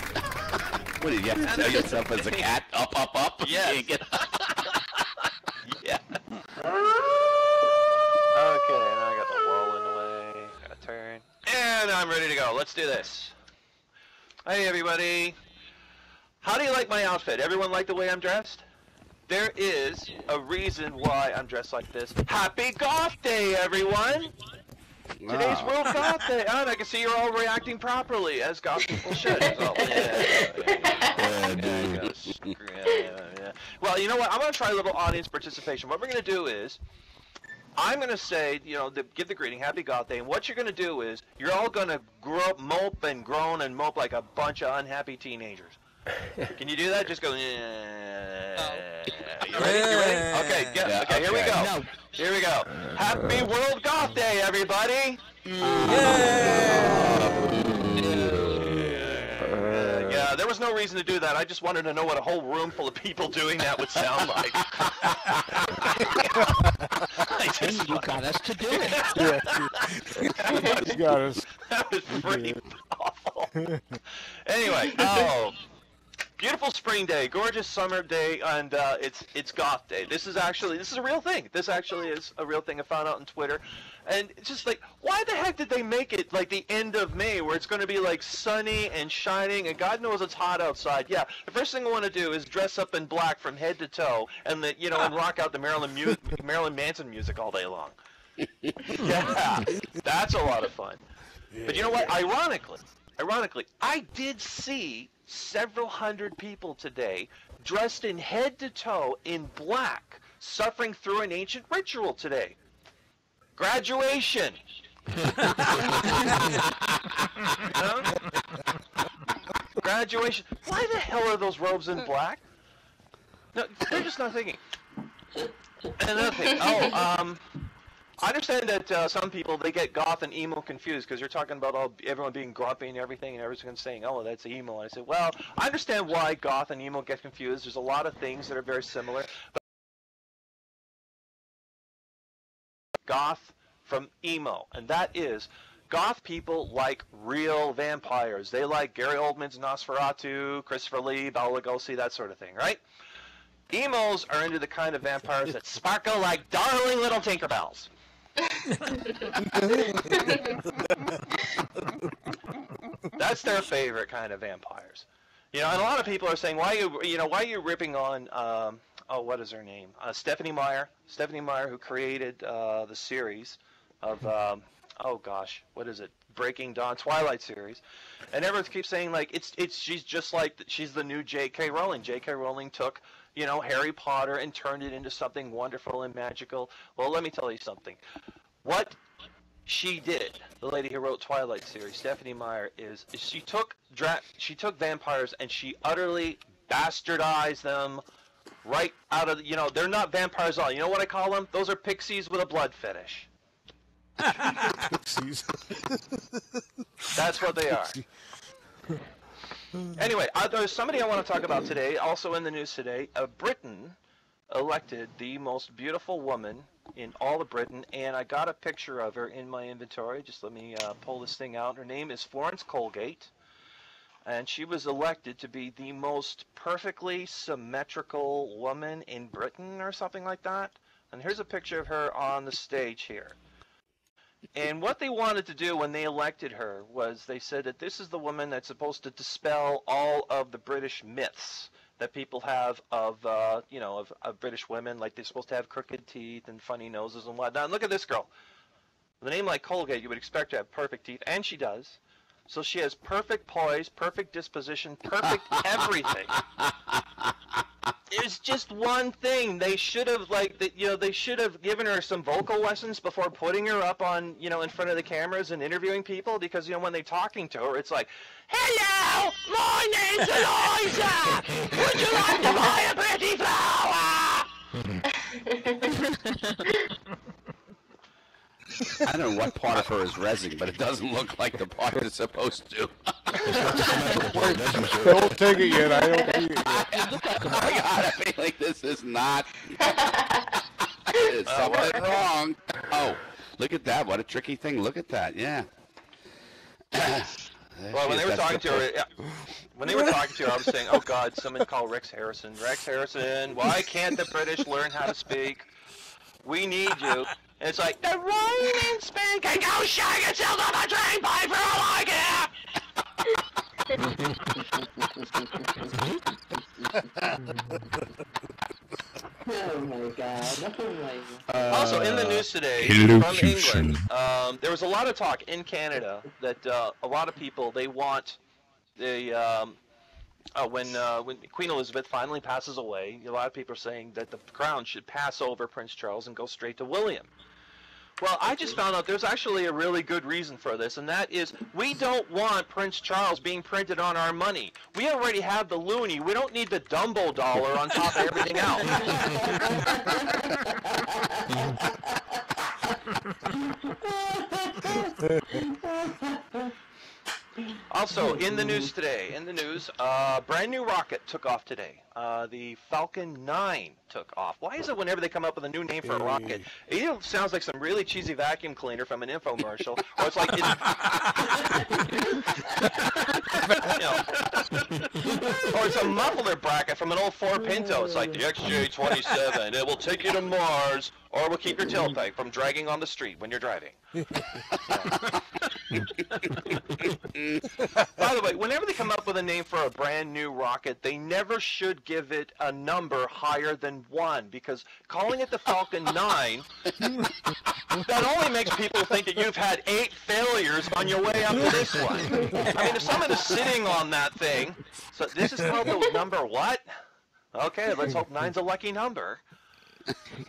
what do you have to tell yourself as a cat? Up, up, up. Yes. Yeah. Okay, now I got the wall in the way. Gotta turn. And I'm ready to go. Let's do this. Hey everybody. How do you like my outfit? Everyone like the way I'm dressed? There is a reason why I'm dressed like this. Happy Goth Day, everyone! Today's Ah. World Goth Day. Oh, and I can see you're all reacting properly, as goth people should. So, yeah, yeah, yeah. Well, you know what? I'm going to try a little audience participation. What we're going to do is, I'm going to say, you know, the, give the greeting, Happy Goth Day, and what you're going to do is, you're all going to grow, mope and groan and mope like a bunch of unhappy teenagers. Can you do that? Just go. Yeah. You ready? You ready? Okay. Yeah. Yeah, okay. Here we go. No. Here we go. Happy World Goth Day, everybody. Uh, yeah, there was no reason to do that. I just wanted to know what a whole room full of people doing that would sound like. I And just you got us to do it. Yeah, you got us. that was pretty awful. Anyway, oh, beautiful spring day, gorgeous summer day, and uh, it's it's goth day. This is actually this is a real thing. This actually is a real thing. I found out on Twitter, and it's just like, why the heck did they make it like the end of May, where it's going to be like sunny and shining, and God knows it's hot outside. Yeah, the first thing I want to do is dress up in black from head to toe, and the you know and rock out the Marilyn mu- Marilyn Manson music all day long. yeah, that's a lot of fun. But you know what? Ironically, ironically, I did see several hundred people today dressed in head to toe in black, suffering through an ancient ritual today. Graduation. Graduation. Why the hell are those robes in black? No, they're just not thinking. Another thing. Oh, um, I understand that uh, some people they get goth and emo confused because you're talking about all everyone being grumpy and everything, and everyone's saying, "Oh, that's emo." And I said, "Well, I understand why goth and emo get confused. There's a lot of things that are very similar, goth from emo, and that is." Goth people like real vampires. They like Gary Oldman's Nosferatu, Christopher Lee, Bela Lugosi, that sort of thing, right? Emos are into the kind of vampires that sparkle like darling little Tinkerbells. That's their favorite kind of vampires. You know, and a lot of people are saying, why you, you know, why are you ripping on, um, oh, what is her name? Uh, Stephenie Meyer. Stephenie Meyer, who created uh, the series of um, oh gosh, what is it? Breaking Dawn Twilight series, and everyone keeps saying like it's it's she's just like she's the new J.K. Rowling. J.K. Rowling took you know Harry Potter and turned it into something wonderful and magical. Well, let me tell you something. What she did, the lady who wrote Twilight series, Stephenie Meyer, is, is she took dra- she took vampires and she utterly bastardized them right out of you know they're not vampires at all. You know what I call them? Those are pixies with a blood fetish. Pixies. That's what they are. Anyway, uh, there's somebody I want to talk about today, also in the news today. Uh, Britain elected the most beautiful woman in all of Britain, and I got a picture of her in my inventory. Just let me uh, pull this thing out. Her name is Florence Colgate, and she was elected to be the most perfectly symmetrical woman in Britain, or something like that. And here's a picture of her on the stage here. And what they wanted to do when they elected her was they said that this is the woman that's supposed to dispel all of the British myths that people have of, uh, you know, of, of British women, like they're supposed to have crooked teeth and funny noses and whatnot. And look at this girl. With a name like Colgate, you would expect to have perfect teeth, and she does. So she has perfect poise, perfect disposition, perfect everything. There's just one thing. They should have like that you know they should have given her some vocal lessons before putting her up on you know in front of the cameras and interviewing people because you know when they're talking to her it's like hello my name's Eliza. Would you like to buy a pretty flower I don't know what part of her is resin, but it doesn't look like the part it's supposed to. Don't take it yet. I don't take it yet. I got a feeling this is not. There's something wrong. Oh, look at that! What a tricky thing! Look at that! Yeah. Well, when they were talking the to her, yeah, when they were talking to her, I was saying, "Oh God, someone call Rex Harrison. Rex Harrison, why can't the British learn how to speak? We need you." And it's like the Roman speak can go shag itself on a drain pipe for all I care. Oh my god. Oh my god. Also, in the news today from England, um, there was a lot of talk in Canada that uh, a lot of people they want the um, uh, when uh, when Queen Elizabeth finally passes away, a lot of people are saying that the crown should pass over Prince Charles and go straight to William. Well, I just found out there's actually a really good reason for this, and that is we don't want Prince Charles being printed on our money. We already have the loonie. We don't need the Dumbo dollar on top of everything else. Also, in the news today, in the news, uh, brand new rocket took off today. Uh, the Falcon 9 took off. Why is it whenever they come up with a new name for a rocket, it either sounds like some really cheesy vacuum cleaner from an infomercial, or it's like it's, you know, or it's a muffler bracket from an old Ford Pinto. It's like the XJ27. It will take you to Mars, or it will keep your tailpipe from dragging on the street when you're driving. By the way, whenever they come up with a name for a brand new rocket, they never should give it a number higher than one because calling it the Falcon 9 that only makes people think that you've had eight failures on your way up to this one. I mean, if someone is sitting on that thing, so this is called the number what? Okay, let's hope nine's a lucky number.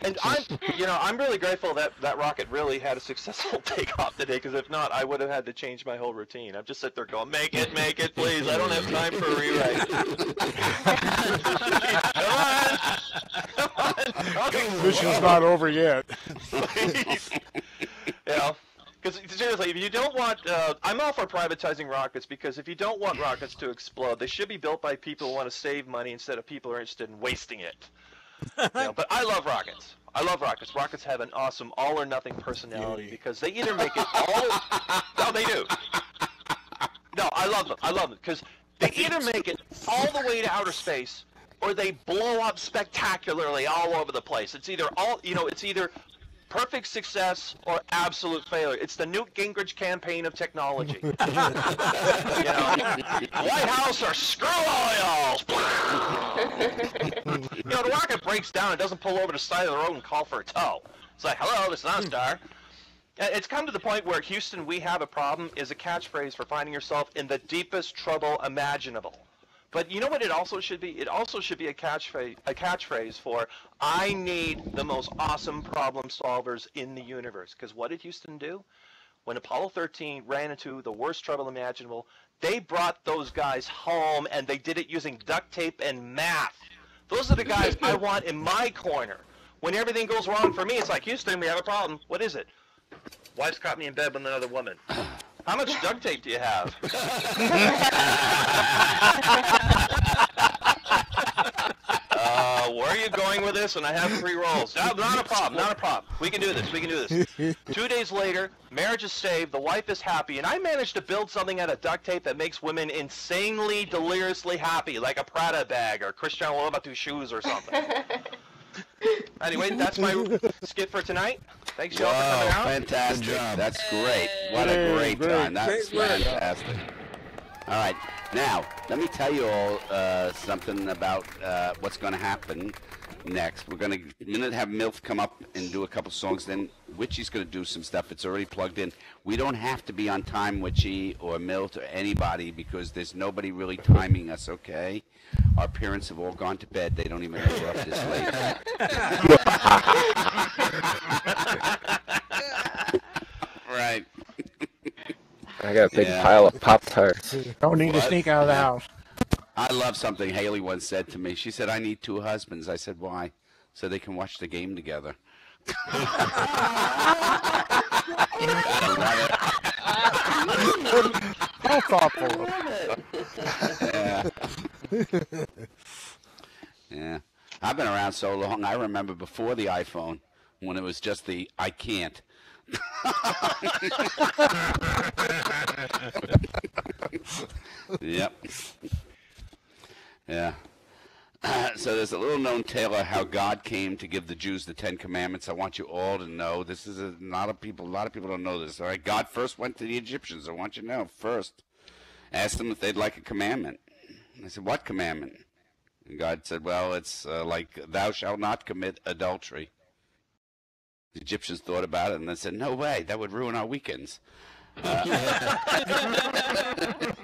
And I'm, you know, I'm really grateful that that rocket really had a successful takeoff today. Because if not, I would have had to change my whole routine. I'm just sit there going, "Make it, make it, please! I don't have time for a rewrite." Come on, come on. Mission's not over yet. Please. You know, because seriously, if you don't want, uh, I'm all for privatizing rockets because if you don't want rockets to explode, they should be built by people who want to save money instead of people who are interested in wasting it. You know, but I love rockets. I love rockets. Rockets have an awesome all or nothing personality because they either make it all. no, they do. No, I love them. I love them because they either make it all the way to outer space or they blow up spectacularly all over the place. It's either all, you know, it's either perfect success or absolute failure. It's the Newt Gingrich campaign of technology. you know, White House or screw all y'all. you know, the rocket breaks down and doesn't pull over the side of the road and call for a tow. It's like, hello, this is not a star. Uh, It's come to the point where Houston, we have a problem is a catchphrase for finding yourself in the deepest trouble imaginable. But you know what it also should be? It also should be a catchphrase, a catchphrase for I need the most awesome problem solvers in the universe. Because what did Houston do? When Apollo 13 ran into the worst trouble imaginable, they brought those guys home and they did it using duct tape and math. Those are the guys I want in my corner. When everything goes wrong for me, it's like, Houston, we have a problem. What is it? Wife's caught me in bed with another woman. How much duct tape do you have? uh, where are you going with this? And I have three rolls. No, not a problem. Not a problem. We can do this. We can do this. Two days later, marriage is saved. The wife is happy, and I managed to build something out of duct tape that makes women insanely, deliriously happy, like a Prada bag or Christian Louboutin shoes or something. anyway, that's my skit for tonight. Thanks, y'all, for coming out. fantastic. That's great. What a great great, time. That's great fantastic. All right. Now, let me tell you all uh, something about uh, what's going to happen next. We're going to minute have Milf come up and do a couple songs. Then Witchy's going to do some stuff. It's already plugged in. We don't have to be on time, Witchy or Milt or anybody, because there's nobody really timing us. Okay. Our parents have all gone to bed. They don't even know we're up this late. right. I got a big Yeah. pile of Pop Tarts. Don't need to sneak out of the house. I love something Haley once said to me. She said, I need two husbands. I said, why? So they can watch the game together. How thoughtful. yeah. yeah. I've been around so long. I remember before the iPhone when it was just the I can't. yep. Yeah. so there's a little known tale of how God came to give the Jews the Ten Commandments. I want you all to know this is a lot of people. A lot of people don't know this. All right, God first went to the Egyptians. I want you to know first. Asked them if they'd like a commandment. I said, "What commandment?" And God said, "Well, it's uh, like thou shalt not commit adultery." The Egyptians thought about it and they said, "No way, that would ruin our weekends." Uh,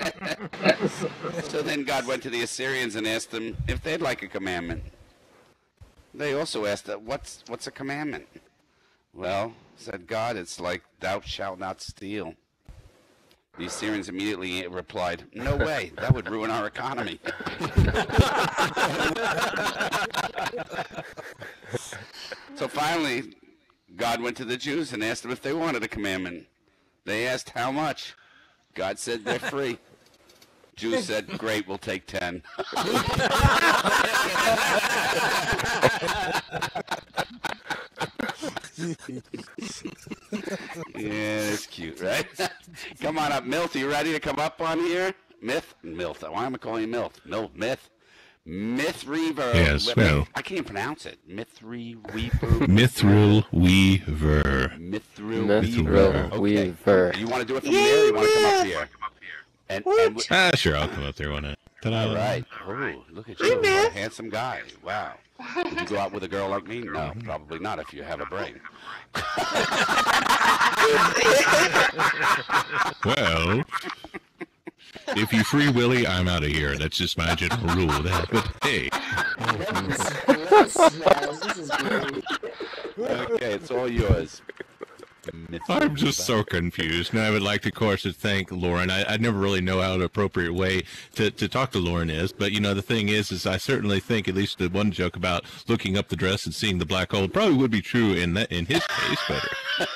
so then God went to the Assyrians and asked them if they'd like a commandment. They also asked, uh, "What's what's a commandment?" Well, said God, it's like thou shalt not steal. The Assyrians immediately replied, "No way, that would ruin our economy." so finally, God went to the Jews and asked them if they wanted a commandment. They asked how much. God said they're free. Jews said, "Great, we'll take 10. yeah, it's cute, right? come on up, Milt. Are you ready to come up on here? Myth, Milt. Why am I calling you Milt? Milt, Myth, Myth Reaver. Yes, Wait, well. I can't even pronounce it. Mithri Weaver. Mithril Weaver. Mithril Mithril Weaver. Okay. Weaver. You want to do it from there? You want to come up here? And, and w- Ah, sure, I'll come up there one night. Ta-da. all right. Oh, look at you, what a handsome guy. Wow. Would you go out with a girl like me? No, probably not if you have a brain. Well, if you free Willy, I'm out of here. That's just my general rule. That, but hey, this is great. Okay, it's all yours. I'm just so confused. And I would like, of course, to thank Lauren. I, I never really know how an appropriate way to, to talk to Lauren is. But, you know, the thing is, is I certainly think at least the one joke about looking up the dress and seeing the black hole probably would be true in that in his case. But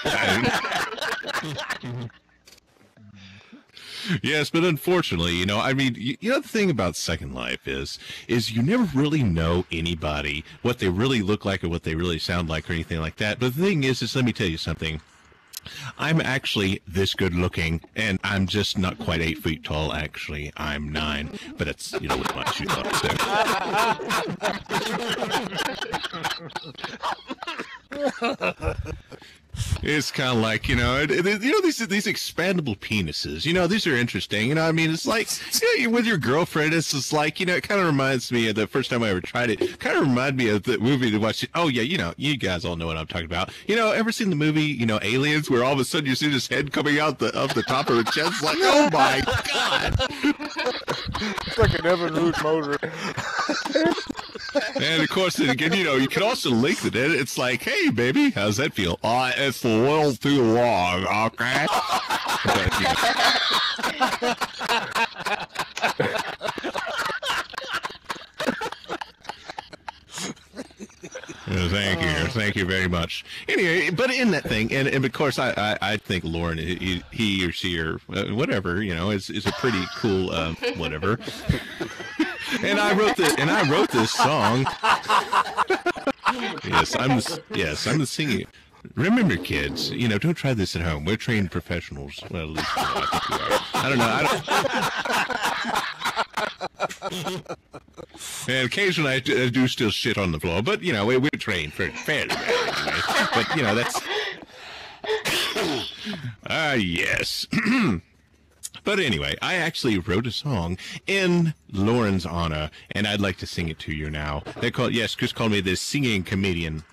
yes, but unfortunately, you know, I mean, you, you know, the thing about Second Life is, is you never really know anybody what they really look like or what they really sound like or anything like that. But the thing is, is let me tell you something. I'm actually this good looking, and I'm just not quite eight feet tall. Actually, I'm nine, but it's you know with my shoes there. It's kind of like you know, it, it- you know these these expandable penises. You know, these are interesting. You know, I mean, it's like you know, you- with your girlfriend. It's just like you know, it kind of reminds me of the first time I ever tried it. Kind of reminded me of the movie to watch. Oh yeah, you know, you guys all know what I'm talking about. You know, ever seen the movie you know Aliens, where all of a sudden you see this head coming out the of the top of her chest? Like, oh my god! It's like an Evinrude motor. And of course, again, you know, you can also link it. It's like, hey, baby, how's that feel? Uh, it's a little too long, okay? Uh, Thank you, thank you very much. Anyway, but in that thing, and, and of course, I, I, I think Lauren, he, he or she or uh, whatever, you know, is, is a pretty cool um, whatever. And I wrote this, and I wrote this song. yes, I'm the, yes, I'm the singing. Remember, kids, you know, don't try this at home. We're trained professionals. Well, at least you know, I think we are. I don't know. I don't. And occasionally I do, I do still shit on the floor, but you know we, we're trained for fairly well anyway. But you know that's ah yes. but anyway, I actually wrote a song in Lauren's honor, and I'd like to sing it to you now. They call yes, Chris called me the singing comedian.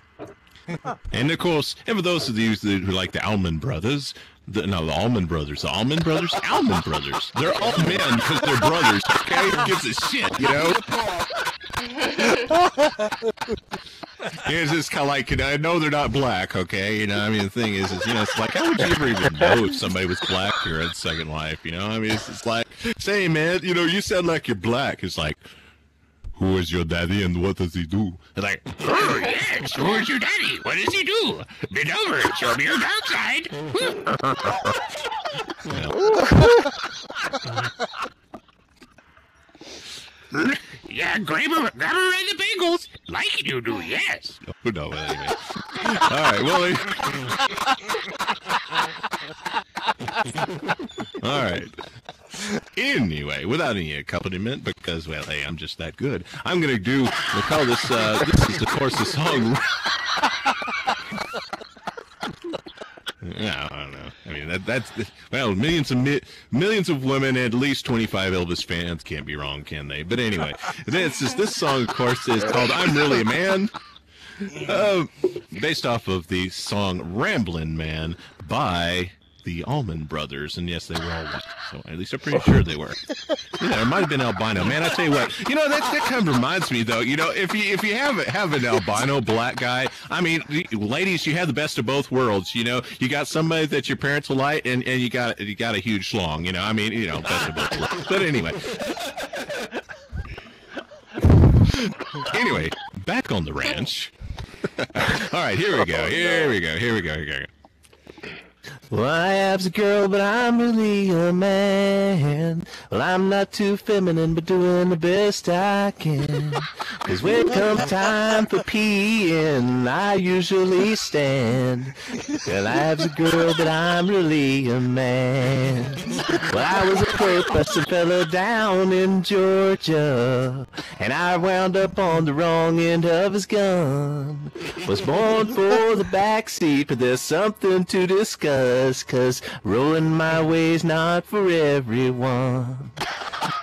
and of course, and for those of you who like the Almond Brothers, the, no, the Almond Brothers, the Almond Brothers, Almond Brothers. They're all men because they're brothers. Okay, who gives a shit, you know? It's just kind of like, you know, I know they're not black, okay? You know, I mean, the thing is, is, you know, it's like, how would you ever even know if somebody was black here at Second Life, you know? I mean, it's, it's like, say, man, you know, you sound like you're black. It's like, who is your daddy and what does he do? It's like, oh, yes, who is your daddy? What does he do? Bend over and show me your dark side. grab her right in the bagels, like you do, yes. No, no, anyway. All right, well, eh, all right. Anyway, without any accompaniment, because well, hey, I'm just that good. I'm gonna do. We call this. Uh, this is of course the song. Yeah, I don't know. I mean, that, that's well, millions of mi- millions of women, at least 25 Elvis fans can't be wrong, can they? But anyway, this is this song, of course, is called "I'm Really a Man," uh, based off of the song "Ramblin' Man" by the Allman Brothers, and yes, they were all white. So at least I'm pretty sure they were. Yeah, it might have been albino. Man, I tell you what, you know that that kind of reminds me though. You know, if you if you have have an albino black guy, I mean, ladies, you have the best of both worlds. You know, you got somebody that your parents will like, and, and you got you got a huge schlong. You know, I mean, you know, best of both worlds. But anyway. Anyway, back on the ranch. All right, here we go. Here we go. Here we go. Here we go. Well, I have a girl, but I'm really a man. Well, I'm not too feminine, but doing the best I can. Cause when it comes time for peeing, I usually stand. Well, I have a girl, but I'm really a man. Well, I was by some fella down in Georgia, and I wound up on the wrong end of his gun. Was born for the backseat, but there's something to discuss, cause rolling my way's not for everyone.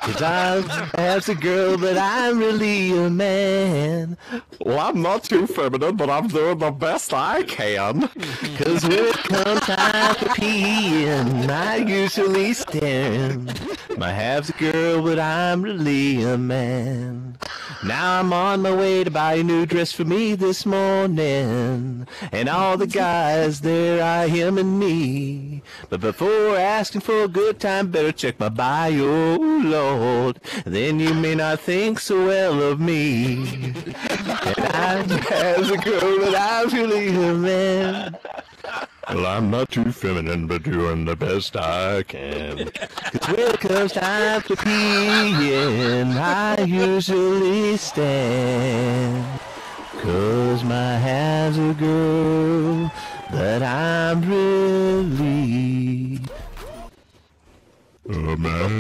Cause I'm have a girl, but I'm really a man. Well, I'm not too feminine, but I'm doing the best I can. Cause when it comes time for peeing, I usually stand. I have a girl, but I'm really a man. Now I'm on my way to buy a new dress for me this morning. And all the guys there are him and me. But before asking for a good time, better check my bio, Lord. Then you may not think so well of me. And I have a girl, but I'm really a man. Well, I'm not too feminine, but doing the best I can. Cause when it comes time for peeing, I usually stand. Cause my hands are girl, but I'm really a man.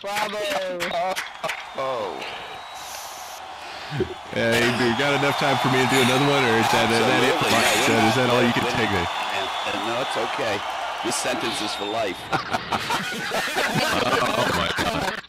Bravo. Oh. Hey, you got enough time for me to do another one, or is that, is that it? Is, that, is that all you can take there? No, it's okay. This sentence is for life. oh my god.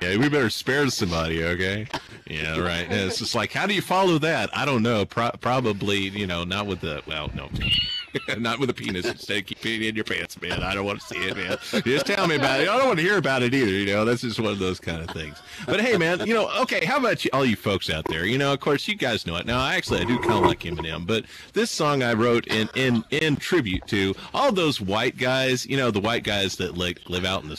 Yeah, we better spare somebody, okay? Yeah, right. It's just like, how do you follow that? I don't know. Pro- probably, you know, not with the well, no, not with a penis. Instead, keep it in your pants, man. I don't want to see it, man. Just tell me about it. I don't want to hear about it either. You know, that's just one of those kind of things. But hey, man, you know, okay. How about you, all you folks out there? You know, of course, you guys know it. Now, actually, I do kind of like Eminem, but this song I wrote in in in tribute to all those white guys. You know, the white guys that like live out in the